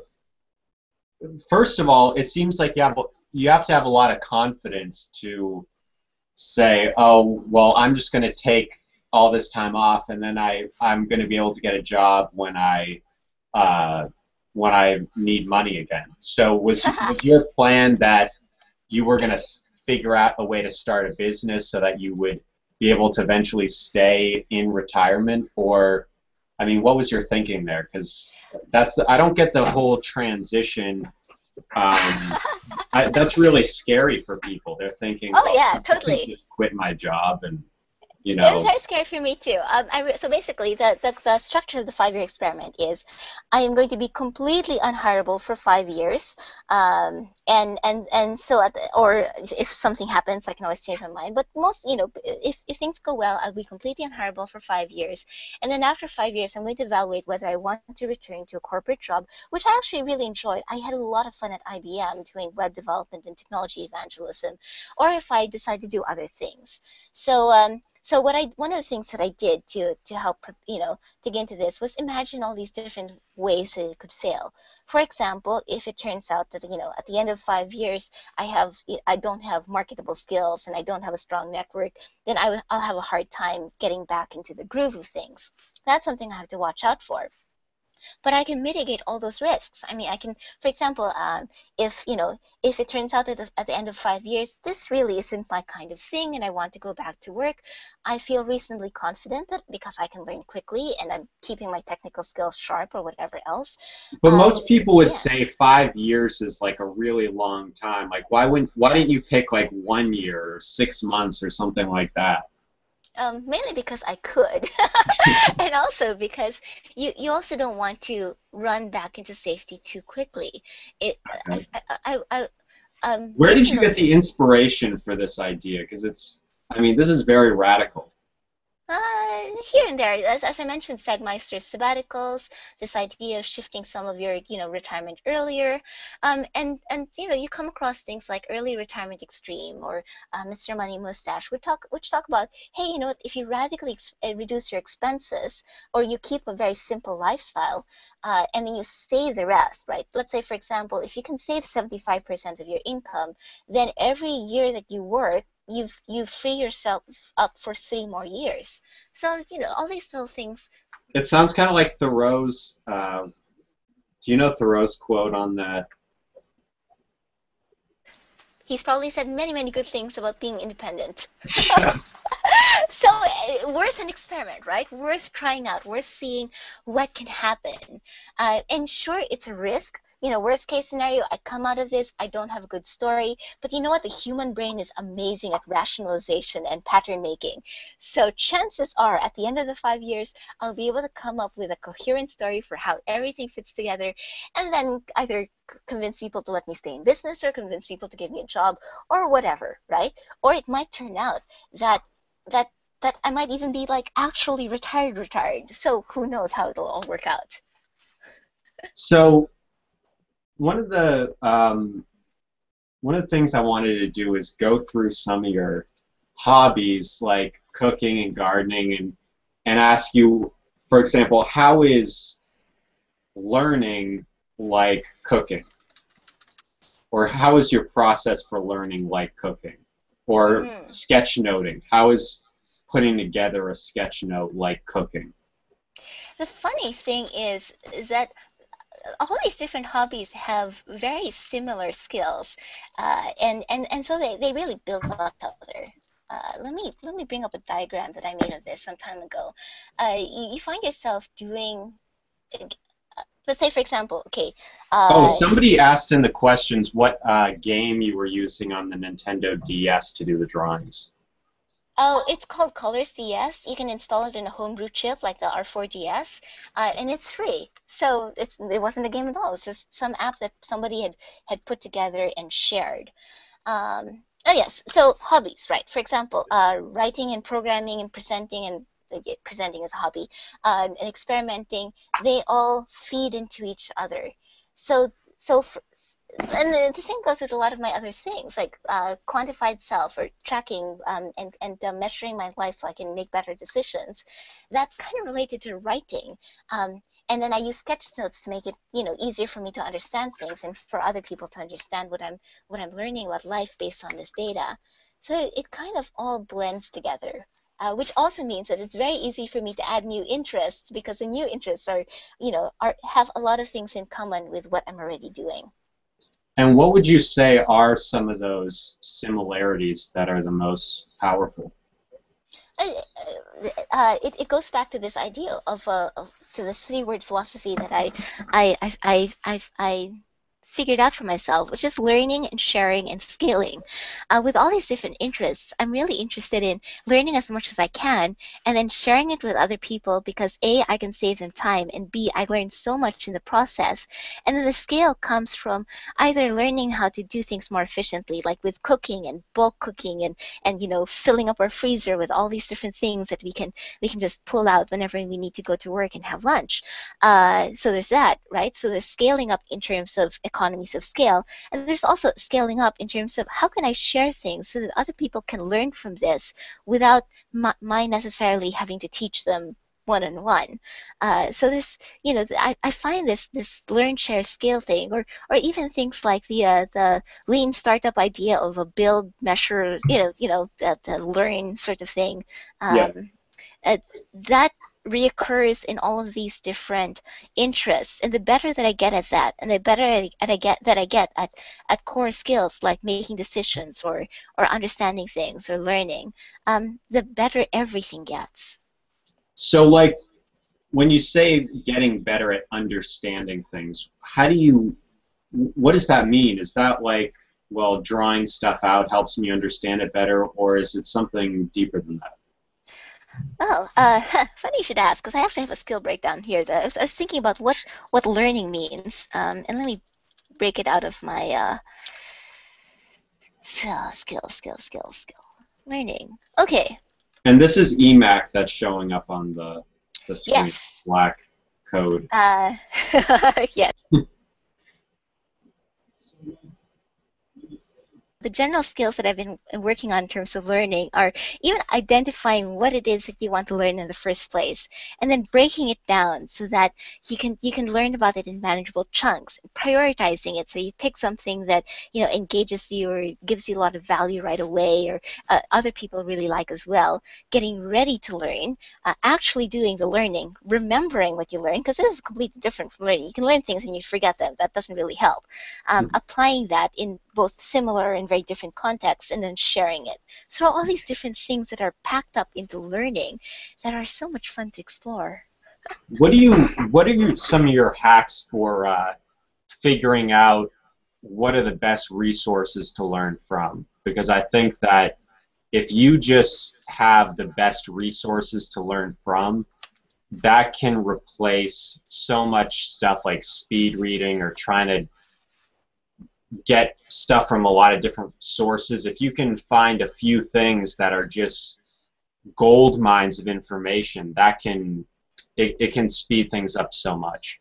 first of all, it seems like you have, you have to have a lot of confidence to say, oh, well, I'm just going to take all this time off and then I, I'm going to be able to get a job when I, uh, when I need money again. So was was your plan that you were going to figure out a way to start a business so that you would be able to eventually stay in retirement or I mean what was your thinking there cuz that's the, I don't get the whole transition um, I, that's really scary for people. They're thinking, "Oh well, yeah, totally." Just quit my job and you know. It was very scary for me too. Um, I, so basically, the, the, the structure of the five-year experiment is, I am going to be completely unhireable for five years, um, and and and so at the, or if something happens, I can always change my mind. But most, you know, if if things go well, I'll be completely unhireable for five years, and then after five years, I'm going to evaluate whether I want to return to a corporate job, which I actually really enjoyed. I had a lot of fun at IBM doing web development and technology evangelism, or if I decide to do other things. So um, so what I one of the things that I did to to help you know to get into this was imagine all these different ways that it could fail. For example, if it turns out that you know at the end of five years I have I don't have marketable skills and I don't have a strong network, then I'll have a hard time getting back into the groove of things. That's something I have to watch out for but I can mitigate all those risks. I mean, I can, for example, um, if you know, if it turns out that at the end of five years, this really isn't my kind of thing, and I want to go back to work, I feel reasonably confident that because I can learn quickly and I'm keeping my technical skills sharp or whatever else. But um, most people would yeah. say five years is like a really long time. Like, why wouldn't why didn't you pick like one year or six months or something like that? Um, mainly because I could, and also because you, you also don't want to run back into safety too quickly. It, okay. I, I, I, um, Where did you get the inspiration for this idea? Because it's, I mean, this is very radical. Uh, here and there, as, as I mentioned, Sagmeister's sabbaticals, this idea of shifting some of your, you know, retirement earlier, um, and and you know, you come across things like early retirement extreme or uh, Mr. Money Mustache, which talk which talk about, hey, you know, if you radically uh, reduce your expenses or you keep a very simple lifestyle, uh, and then you save the rest, right? Let's say, for example, if you can save 75% of your income, then every year that you work, you've you free yourself up for three more years. So you know all these little things. It sounds kind of like Thoreau's. Uh, do you know Thoreau's quote on that? He's probably said many many good things about being independent. so uh, worth an experiment, right? Worth trying out, worth seeing what can happen. Uh, and sure, it's a risk, you know, worst case scenario, I come out of this, I don't have a good story. But you know what? The human brain is amazing at rationalization and pattern making. So chances are, at the end of the five years, I'll be able to come up with a coherent story for how everything fits together, and then either convince people to let me stay in business or convince people to give me a job or whatever, right? Or it might turn out that that that I might even be like actually retired, retired. So who knows how it'll all work out. So one of the um, one of the things I wanted to do is go through some of your hobbies like cooking and gardening and and ask you for example, how is learning like cooking? Or how is your process for learning like cooking? Or mm. sketch noting? How is putting together a sketch note like cooking? The funny thing is, is that all these different hobbies have very similar skills, uh, and, and, and so they, they really build on each other. Uh, let me let me bring up a diagram that I made of this some time ago. Uh, you, you, find yourself doing, uh, let's say for example, okay. Uh, oh, somebody asked in the questions what uh, game you were using on the Nintendo DS to do the drawings. Oh, it's called Color CS. You can install it in a homebrew chip like the R4DS, uh, and it's free. So it's it wasn't a game at all. It's just some app that somebody had had put together and shared. Um, oh yes, so hobbies, right? For example, uh, writing and programming and presenting and uh, presenting as a hobby, uh, and experimenting, they all feed into each other. So so for, and the same goes with a lot of my other things, like uh, quantified self or tracking um, and, and uh, measuring my life so I can make better decisions. That's kind of related to writing. Um, and then I use sketch notes to make it, you know, easier for me to understand things and for other people to understand what I'm what I'm learning about life based on this data. So it kind of all blends together. Uh, which also means that it's very easy for me to add new interests because the new interests are, you know, are have a lot of things in common with what I'm already doing. And what would you say are some of those similarities that are the most powerful? Uh, uh, it, it goes back to this idea of, uh, of to this three word philosophy that I I I I, I, I figured out for myself, which is learning and sharing and scaling. Uh, with all these different interests, I'm really interested in learning as much as I can and then sharing it with other people because A, I can save them time, and B, I learn so much in the process. And then the scale comes from either learning how to do things more efficiently, like with cooking and bulk cooking and, and you know, filling up our freezer with all these different things that we can we can just pull out whenever we need to go to work and have lunch. Uh, so there's that, right? So there's scaling up in terms of economy economies of scale. And there's also scaling up in terms of how can I share things so that other people can learn from this without my, my necessarily having to teach them one on one. Uh, so there's, you know, I, I find this this learn, share, scale thing, or or even things like the uh, the lean startup idea of a build, measure, you know, you know, the, the learn sort of thing. Um, yeah. Uh, that reoccurs in all of these different interests. And the better that i get at that and the better I, I get that i get at, at core skills like making decisions or or understanding things or learning um, the better everything gets. So like when you say getting better at understanding things how do you what does that mean? Is that like well drawing stuff out helps me understand it better or is it something deeper than that Oh, uh, funny you should ask, because I actually have a skill breakdown here. I was, I was thinking about what, what learning means, um, and let me break it out of my uh, skill, skill, skill, skill, skill. Learning. Okay. And this is Emacs that's showing up on the, the screen. Yes. Black code. Uh, yes. the general skills that I've been working on in terms of learning are even identifying what it is that you want to learn in the first place, and then breaking it down so that you can you can learn about it in manageable chunks, prioritizing it so you pick something that you know engages you or gives you a lot of value right away, or uh, other people really like as well. Getting ready to learn, uh, actually doing the learning, remembering what you learned, because this is completely different from learning. You can learn things and you forget them. That doesn't really help. Um, mm-hmm. Applying that in both similar and very different contexts and then sharing it. So all these different things that are packed up into learning that are so much fun to explore. What do you what are some of your hacks for uh, figuring out what are the best resources to learn from? Because I think that if you just have the best resources to learn from, that can replace so much stuff like speed reading or trying to get stuff from a lot of different sources, if you can find a few things that are just gold mines of information, that can it, it can speed things up so much.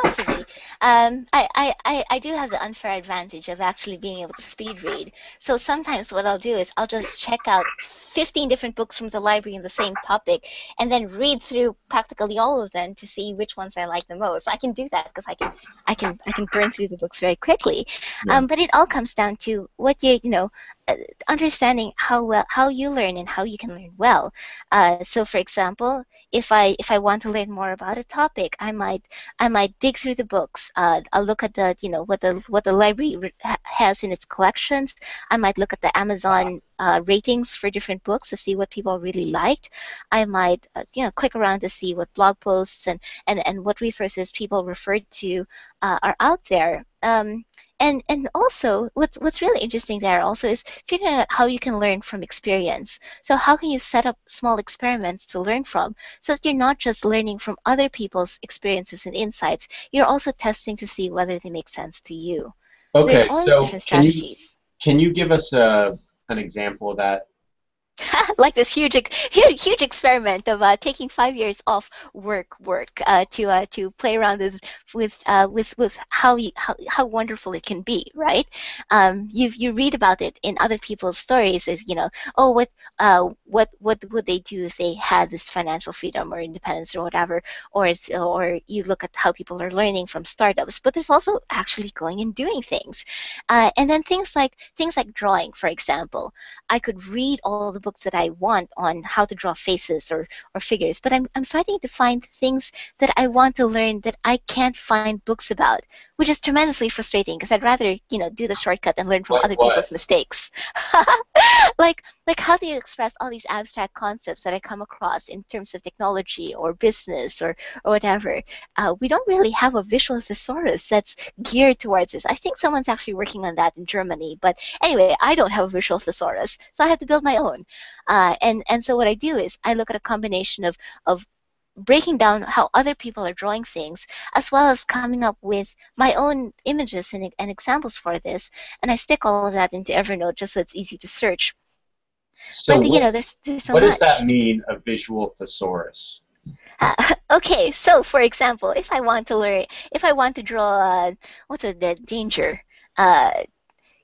Possibly. Um, I, I, I do have the unfair advantage of actually being able to speed read. So sometimes what I'll do is I'll just check out 15 different books from the library in the same topic and then read through practically all of them to see which ones I like the most. I can do that because I can I can I can burn through the books very quickly. Yeah. Um, but it all comes down to what you you know uh, understanding how well how you learn and how you can learn well. Uh, so, for example, if I if I want to learn more about a topic, I might I might dig through the books. Uh, I'll look at the you know what the what the library has in its collections. I might look at the Amazon uh, ratings for different books to see what people really liked. I might uh, you know click around to see what blog posts and and, and what resources people referred to uh, are out there. Um, and and also what's what's really interesting there also is figuring out how you can learn from experience. So how can you set up small experiments to learn from so that you're not just learning from other people's experiences and insights you're also testing to see whether they make sense to you. Okay so can you, can you give us a, an example of that like this huge, huge, huge experiment of uh, taking five years off work, work uh, to uh, to play around with with uh, with, with how, you, how how wonderful it can be, right? Um, you you read about it in other people's stories. Is you know, oh, what uh, what what would they do if they had this financial freedom or independence or whatever? Or or you look at how people are learning from startups, but there's also actually going and doing things, uh, and then things like things like drawing, for example. I could read all the books that I want on how to draw faces or, or figures, but I'm, I'm starting to find things that I want to learn that I can't find books about, which is tremendously frustrating because I'd rather, you know, do the shortcut and learn from other what? people's mistakes. like, like how do you express all these abstract concepts that I come across in terms of technology or business or, or whatever? Uh, we don't really have a visual thesaurus that's geared towards this. I think someone's actually working on that in Germany, but anyway, I don't have a visual thesaurus, so I have to build my own. Uh, and and so what I do is I look at a combination of of breaking down how other people are drawing things, as well as coming up with my own images and, and examples for this, and I stick all of that into Evernote just so it's easy to search. So but what, you know, there's, there's so what much. does that mean, a visual thesaurus? Uh, okay, so for example, if I want to learn, if I want to draw, uh, what's a the danger, uh,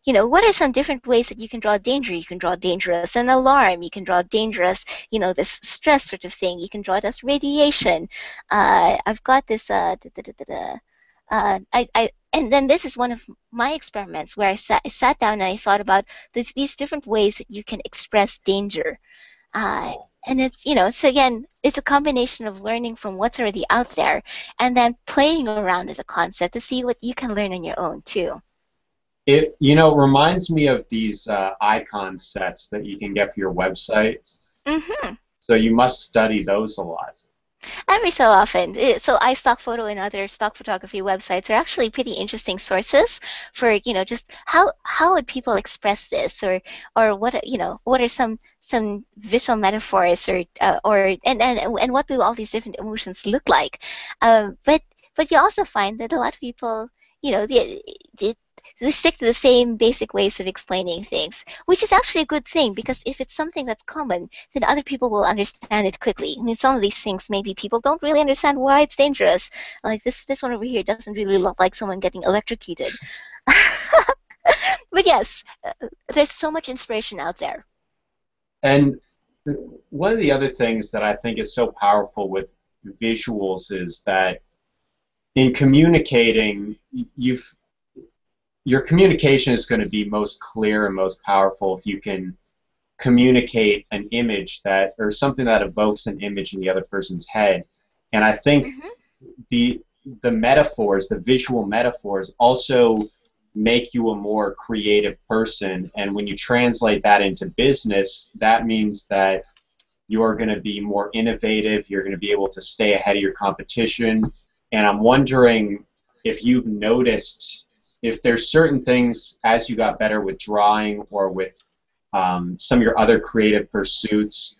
you know, what are some different ways that you can draw danger? You can draw dangerous an alarm. You can draw dangerous, you know, this stress sort of thing. You can draw it as radiation. Uh, I've got this. Uh, da, da, da, uh, I, I, and then this is one of my experiments where I sat, I sat down and I thought about this, these different ways that you can express danger. Uh, and it's you know so again it's a combination of learning from what's already out there and then playing around with the concept to see what you can learn on your own too it you know reminds me of these uh, icon sets that you can get for your website. Mm-hmm. So you must study those a lot. Every so often. So iStock Photo and other stock photography websites are actually pretty interesting sources for you know just how how would people express this or or what you know what are some some visual metaphors or uh, or and, and and what do all these different emotions look like? Um, but but you also find that a lot of people you know the, the they stick to the same basic ways of explaining things, which is actually a good thing because if it's something that's common, then other people will understand it quickly. I mean, some of these things maybe people don't really understand why it's dangerous. Like this, this one over here doesn't really look like someone getting electrocuted. but yes, uh, there's so much inspiration out there. And one of the other things that I think is so powerful with visuals is that in communicating, you've your communication is going to be most clear and most powerful if you can communicate an image that or something that evokes an image in the other person's head. And i think mm-hmm. the the metaphors the visual metaphors also make you a more creative person. And when you translate that into business that means that you're going to be more innovative you're going to be able to stay ahead of your competition. And i'm wondering if you've noticed if there's certain things as you got better with drawing or with um, some of your other creative pursuits,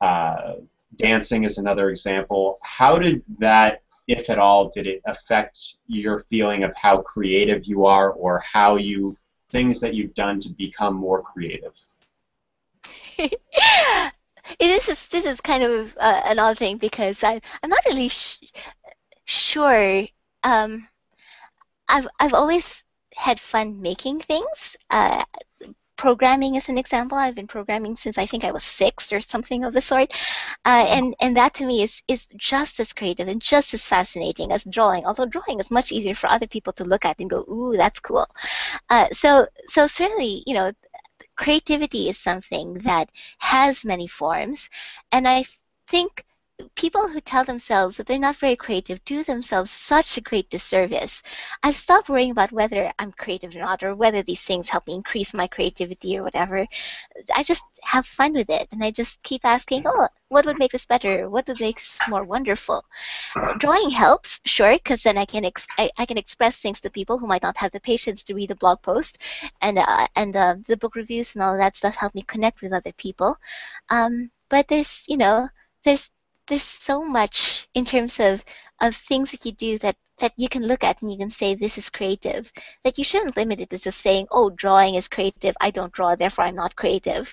uh, dancing is another example. How did that, if at all, did it affect your feeling of how creative you are or how you things that you've done to become more creative? this is this is kind of uh, an odd thing because I I'm not really sh- sure um, I've I've always had fun making things. Uh, programming is an example. I've been programming since I think I was six or something of the sort, uh, and and that to me is is just as creative and just as fascinating as drawing. Although drawing is much easier for other people to look at and go, "Ooh, that's cool." Uh, so so certainly, you know, creativity is something that has many forms, and I think people who tell themselves that they're not very creative do themselves such a great disservice. I've stopped worrying about whether I'm creative or not, or whether these things help me increase my creativity or whatever. I just have fun with it, and I just keep asking, oh, what would make this better? What would make this more wonderful? Drawing helps, sure, because then I can ex- I, I, can express things to people who might not have the patience to read a blog post, and uh, and uh, the book reviews and all that stuff help me connect with other people. Um, but there's you know there's there's so much in terms of of things that you do that that you can look at and you can say this is creative. That you shouldn't limit it to just saying oh drawing is creative. I don't draw therefore i'm not creative.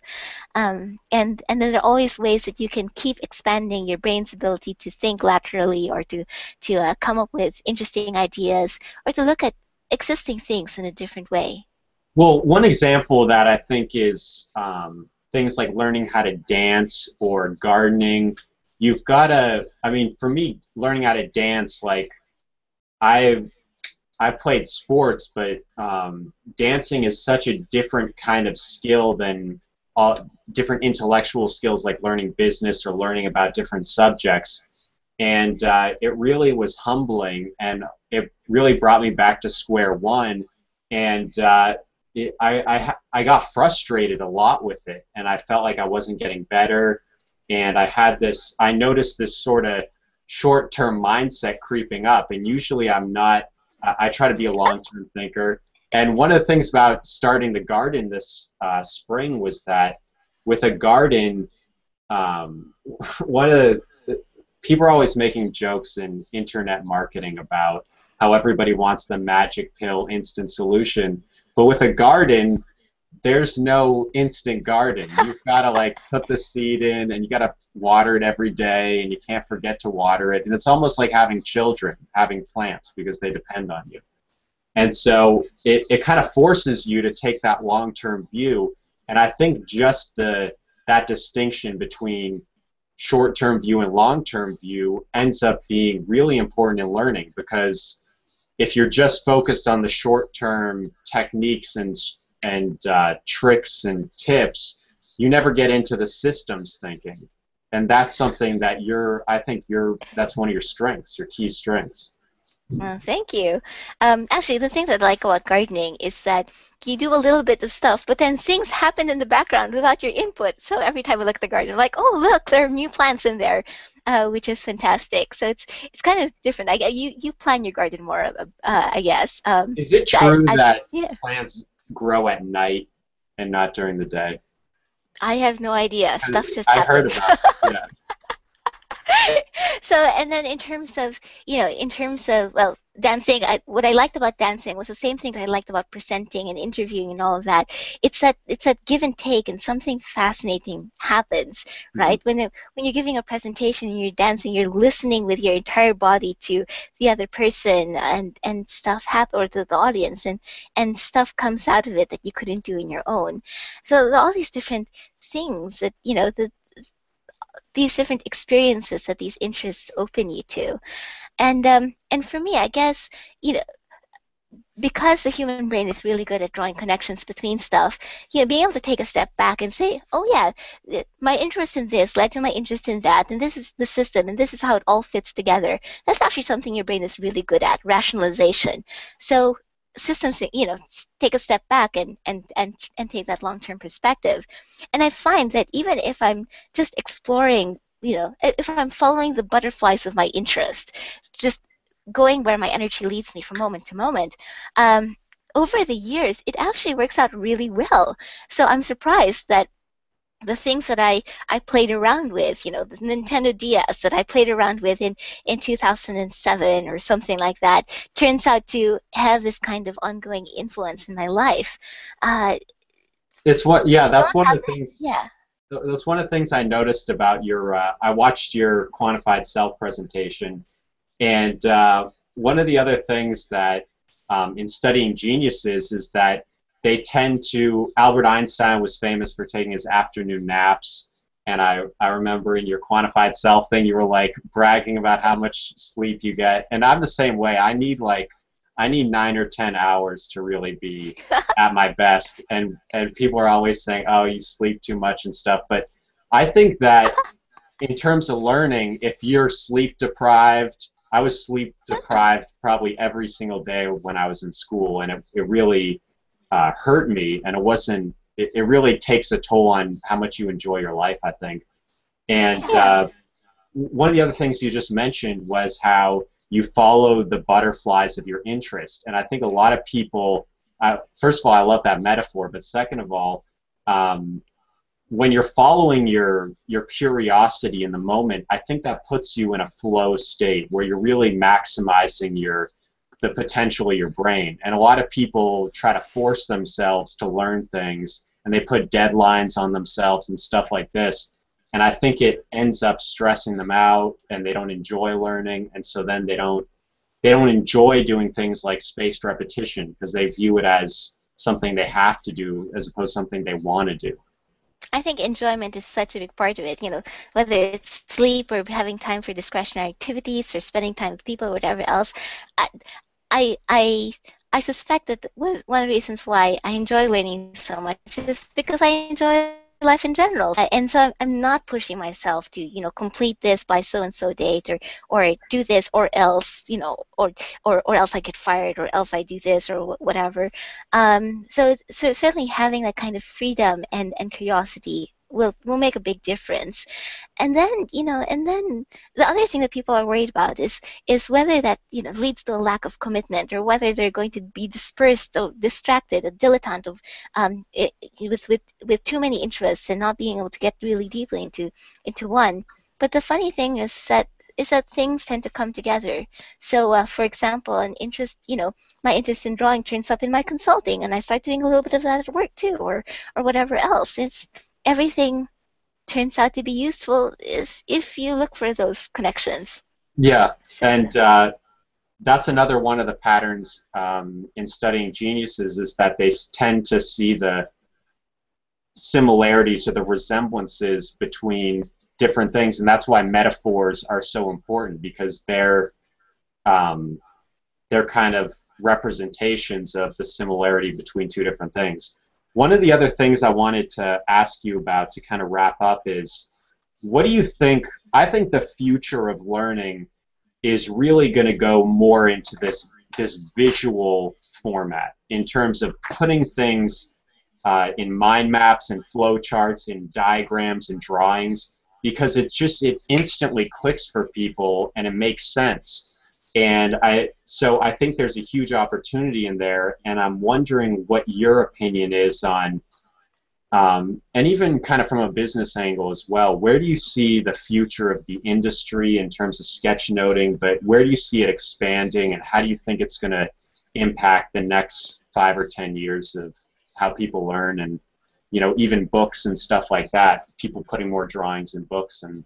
Um, and and then there are always ways that you can keep expanding your brain's ability to think laterally or to to uh, come up with interesting ideas or to look at existing things in a different way. Well one example that i think is um, things like learning how to dance or gardening you've got to i mean for me learning how to dance like i i played sports but um, dancing is such a different kind of skill than all different intellectual skills like learning business or learning about different subjects. And uh, it really was humbling and it really brought me back to square one. And uh, it, I, I, I got frustrated a lot with it and i felt like i wasn't getting better and I had this. I noticed this sort of short-term mindset creeping up, and usually I'm not. I try to be a long-term thinker. And one of the things about starting the garden this uh, spring was that with a garden, um, one of the people are always making jokes in internet marketing about how everybody wants the magic pill instant solution. But with a garden, there's no instant garden. You've got to like put the seed in, and you got to water it every day, and you can't forget to water it. And it's almost like having children, having plants, because they depend on you. And so it, it kind of forces you to take that long-term view. And I think just the that distinction between short-term view and long-term view ends up being really important in learning because if you're just focused on the short-term techniques and and uh, tricks and tips, you never get into the systems thinking, and that's something that you're. I think you're. That's one of your strengths, your key strengths. Well, thank you. Um, actually, the thing that I like about gardening is that you do a little bit of stuff, but then things happen in the background without your input. So every time I look at the garden, I'm like, oh, look, there are new plants in there, uh, which is fantastic. So it's it's kind of different. I you you plan your garden more, uh, I guess. Um, is it true I, that I, yeah. plants grow at night and not during the day? I have no idea. Stuff just I happens. heard about it. Yeah. so and then in terms of you know in terms of well dancing I, what i liked about dancing was the same thing that i liked about presenting and interviewing and all of that it's that it's that give and take and something fascinating happens mm-hmm. right when it, when you're giving a presentation and you're dancing you're listening with your entire body to the other person and and stuff happen or to the audience and and stuff comes out of it that you couldn't do in your own so there are all these different things that you know the these different experiences that these interests open you to. And um, and for me, I guess you know because the human brain is really good at drawing connections between stuff, you know, being able to take a step back and say, oh yeah, my interest in this led to my interest in that, and this is the system, and this is how it all fits together. That's actually something your brain is really good at, rationalization. So systems you know take a step back and and and, and take that long-term perspective and i find that even if i'm just exploring you know if i'm following the butterflies of my interest just going where my energy leads me from moment to moment um, over the years it actually works out really well so i'm surprised that the things that I, I played around with, you know, the Nintendo DS that I played around with in, in 2007 or something like that, turns out to have this kind of ongoing influence in my life. Uh, it's what, yeah, that's one of the things. Yeah. That's one of the things I noticed about your. Uh, I watched your quantified self presentation, and uh, one of the other things that um, in studying geniuses is that they tend to. Albert Einstein was famous for taking his afternoon naps. And I, I remember in your quantified self thing, you were like bragging about how much sleep you get. And I'm the same way. I need like I need nine or ten hours to really be at my best. And and people are always saying, "Oh, you sleep too much and stuff." But I think that in terms of learning, if you're sleep deprived, I was sleep deprived probably every single day when I was in school, and it, it really uh, hurt me. And it wasn't. It, it really takes a toll on how much you enjoy your life. I think. And uh, one of the other things you just mentioned was how you follow the butterflies of your interest. And I think a lot of people, uh, first of all, I love that metaphor, but second of all, um, when you're following your your curiosity in the moment, I think that puts you in a flow state where you're really maximizing your the potential of your brain. And a lot of people try to force themselves to learn things and they put deadlines on themselves and stuff like this and I think it ends up stressing them out, and they don't enjoy learning, and so then they don't they don't enjoy doing things like spaced repetition because they view it as something they have to do as opposed to something they want to do. I think enjoyment is such a big part of it. You know, whether it's sleep or having time for discretionary activities or spending time with people or whatever else. I, I, I, I suspect that one of the reasons why I enjoy learning so much is because I enjoy life in general. And so I'm not pushing myself to, you know, complete this by so and so date or or do this or else, you know, or or or else I get fired or else I do this or whatever. Um, so so certainly having that kind of freedom and and curiosity will will make a big difference. And then you know, and then the other thing that people are worried about is is whether that you know leads to a lack of commitment or whether they're going to be dispersed or distracted, a dilettante of um, it, with with with too many interests and not being able to get really deeply into into one. But the funny thing is that is that things tend to come together. So, uh, for example, an interest, you know, my interest in drawing turns up in my consulting, and I start doing a little bit of that at work too, or or whatever else. It's everything turns out to be useful is if you look for those connections. Yeah, so. and uh, that's another one of the patterns um, in studying geniuses is that they tend to see the similarities or the resemblances between different things, and that's why metaphors are so important because they're um, they're kind of representations of the similarity between two different things. One of the other things I wanted to ask you about to kind of wrap up is what do you think? I think the future of learning is really going to go more into this this visual format in terms of putting things uh, in mind maps and flow charts and diagrams and drawings because it just it instantly clicks for people and it makes sense and I so I think there's a huge opportunity in there, and I'm wondering what your opinion is on, um, and even kind of from a business angle as well. Where do you see the future of the industry in terms of sketchnoting? But where do you see it expanding, and how do you think it's going to impact the next five or ten years of how people learn, and you know even books and stuff like that? People putting more drawings in books, and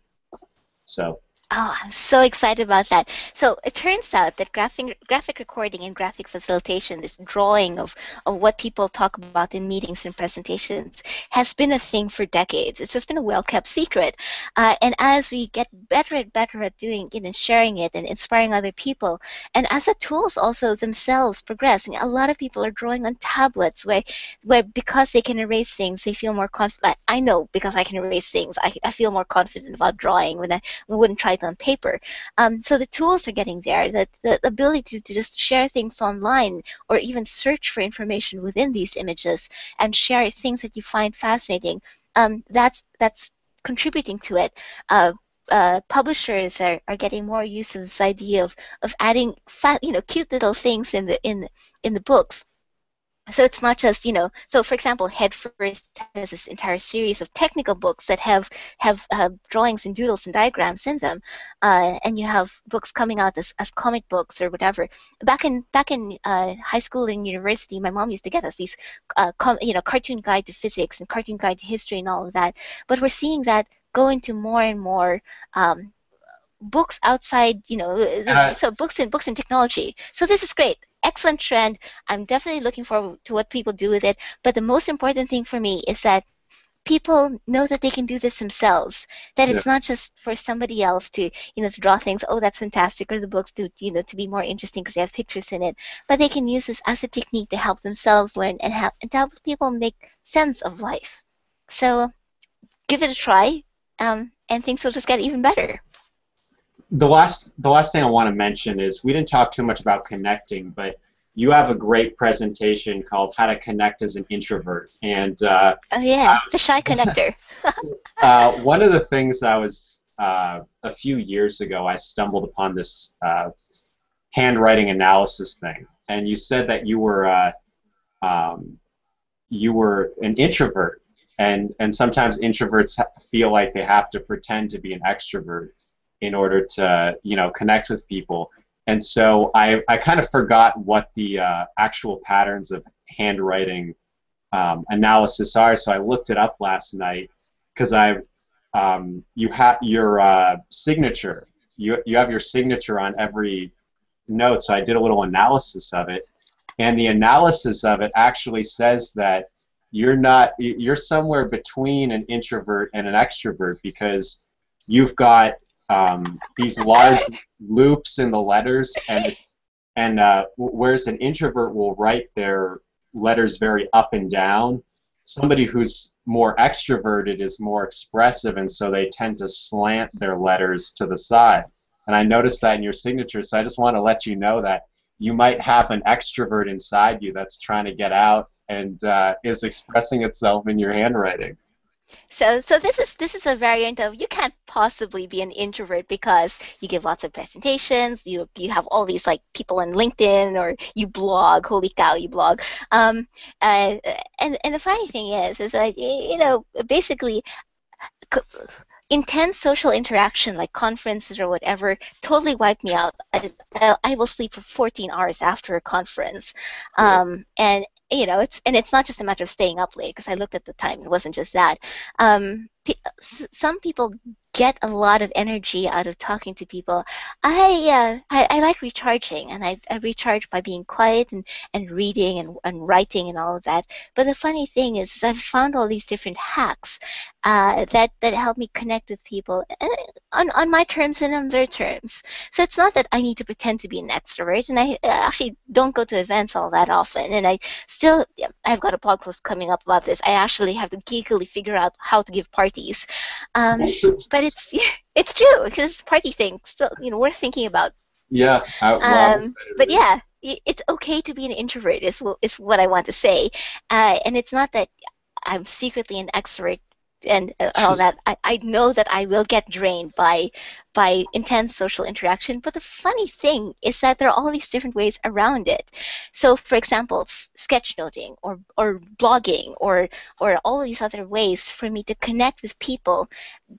so. Oh, I'm so excited about that. So it turns out that graphic graphic recording and graphic facilitation, this drawing of, of what people talk about in meetings and presentations, has been a thing for decades. It's just been a well kept secret. Uh, and as we get better and better at doing it and sharing it and inspiring other people, and as the tools also themselves progress, a lot of people are drawing on tablets where where because they can erase things, they feel more confident. I know because I can erase things, I, I feel more confident about drawing when I wouldn't try on paper. Um, so the tools are getting there. That the ability to, just share things online or even search for information within these images and share things that you find fascinating. Um, that's that's contributing to it. Uh, uh, publishers are, are getting more used to this idea of, of adding you know, cute little things in the in in the books so it's not just you know so for example head first has this entire series of technical books that have have uh, drawings and doodles and diagrams in them uh, and you have books coming out as, as comic books or whatever. Back in back in uh, high school and university my mom used to get us these uh, you know cartoon guide to physics and cartoon guide to history and all of that. But we're seeing that go into more and more um, books outside, you know, I, so books and books and technology. So this is great. Excellent trend. I'm definitely looking forward to what people do with it. But the most important thing for me is that people know that they can do this themselves. That it's not just for somebody else to, you know, to draw things. Oh, that's fantastic, or the books to, you know, to be more interesting because they have pictures in it. But they can use this as a technique to help themselves learn and help and to help people make sense of life. So, give it a try, um, and things will just get even better. The last, the last thing I want to mention is we didn't talk too much about connecting, but you have a great presentation called "How to Connect as an Introvert," and uh, oh yeah, the shy connector. uh, one of the things I was uh, a few years ago, I stumbled upon this uh, handwriting analysis thing, and you said that you were uh, um, you were an introvert, and and sometimes introverts feel like they have to pretend to be an extrovert in order to you know connect with people and so I, I kind of forgot what the uh, actual patterns of handwriting um, analysis are. So I looked it up last night because I um, you have your uh, signature. You you have your signature on every note. So I did a little analysis of it, and the analysis of it actually says that you're not you're somewhere between an introvert and an extrovert because you've got um, these large loops in the letters, and it's and uh, whereas an introvert will write their letters very up and down, somebody who's more extroverted is more expressive, and so they tend to slant their letters to the side. And I noticed that in your signature, so I just want to let you know that you might have an extrovert inside you that's trying to get out and uh, is expressing itself in your handwriting. So, so this is this is a variant of you can't possibly be an introvert because you give lots of presentations, you you have all these like people on LinkedIn or you blog. Holy cow, you blog! Um, uh, and and the funny thing is, is that you know basically intense social interaction like conferences or whatever totally wiped me out. I, I will sleep for 14 hours after a conference, um, and you know, it's and it's not just a matter of staying up late because I looked at the time. It wasn't just that. Um, some people get a lot of energy out of talking to people. I uh, I, I, like recharging, and I, I, recharge by being quiet and, and reading and, and writing and all of that. But the funny thing is, is I've found all these different hacks uh, that that help me connect with people uh, on on my terms and on their terms. So it's not that I need to pretend to be an extrovert, and I actually don't go to events all that often. And I still I've got a blog post coming up about this. I actually have to geekily figure out how to give parties, um, but it's it's true because it's a party thing still you know we're thinking about. Yeah. I, well, um, but yeah, it's okay to be an introvert. Is is what I want to say, uh, and it's not that I'm secretly an extrovert and uh, all that. I, I know that I will get drained by by intense social interaction. But the funny thing is that there are all these different ways around it. So, for example, sketchnoting or, or blogging or, or all these other ways for me to connect with people,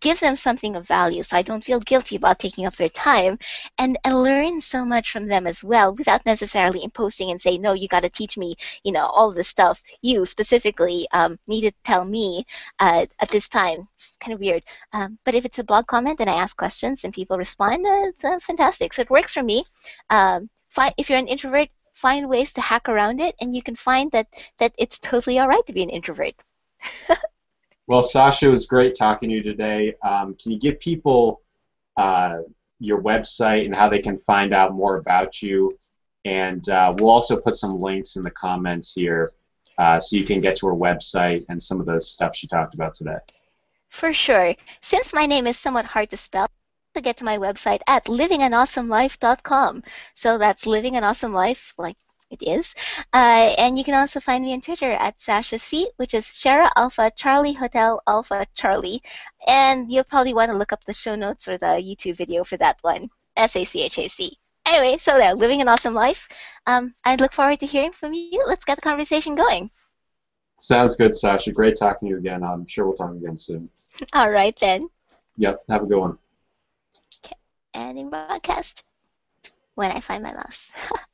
give them something of value so I don't feel guilty about taking up their time and, and learn so much from them as well without necessarily imposing and say, no, you got to teach me, you know, all this stuff. You specifically um, need to tell me uh, at this time. It's kind of weird. Um, but if it's a blog comment and I ask questions, and people respond, uh, uh, fantastic. So it works for me. Um, if you're an introvert, find ways to hack around it, and you can find that that it's totally all right to be an introvert. well, Sacha, it was great talking to you today. Um, can you give people uh, your website and how they can find out more about you? And uh, we'll also put some links in the comments here uh, so you can get to her website and some of the stuff she talked about today. For sure. Since my name is somewhat hard to spell, to get to my website at livinganawesomelife.com. So that's living an awesome life, like it is. Uh, and you can also find me on Twitter at Sacha C, which is Sierra Alpha Charlie Hotel Alpha Charlie. And you'll probably want to look up the show notes or the YouTube video for that one. S A C H A C. Anyway, so there, living an awesome life. Um, I look forward to hearing from you. Let's get the conversation going. Sounds good, Sacha. Great talking to you again. I'm sure we'll talk again soon. All right, then. Yep, have a good one ending broadcast when I find my mouse.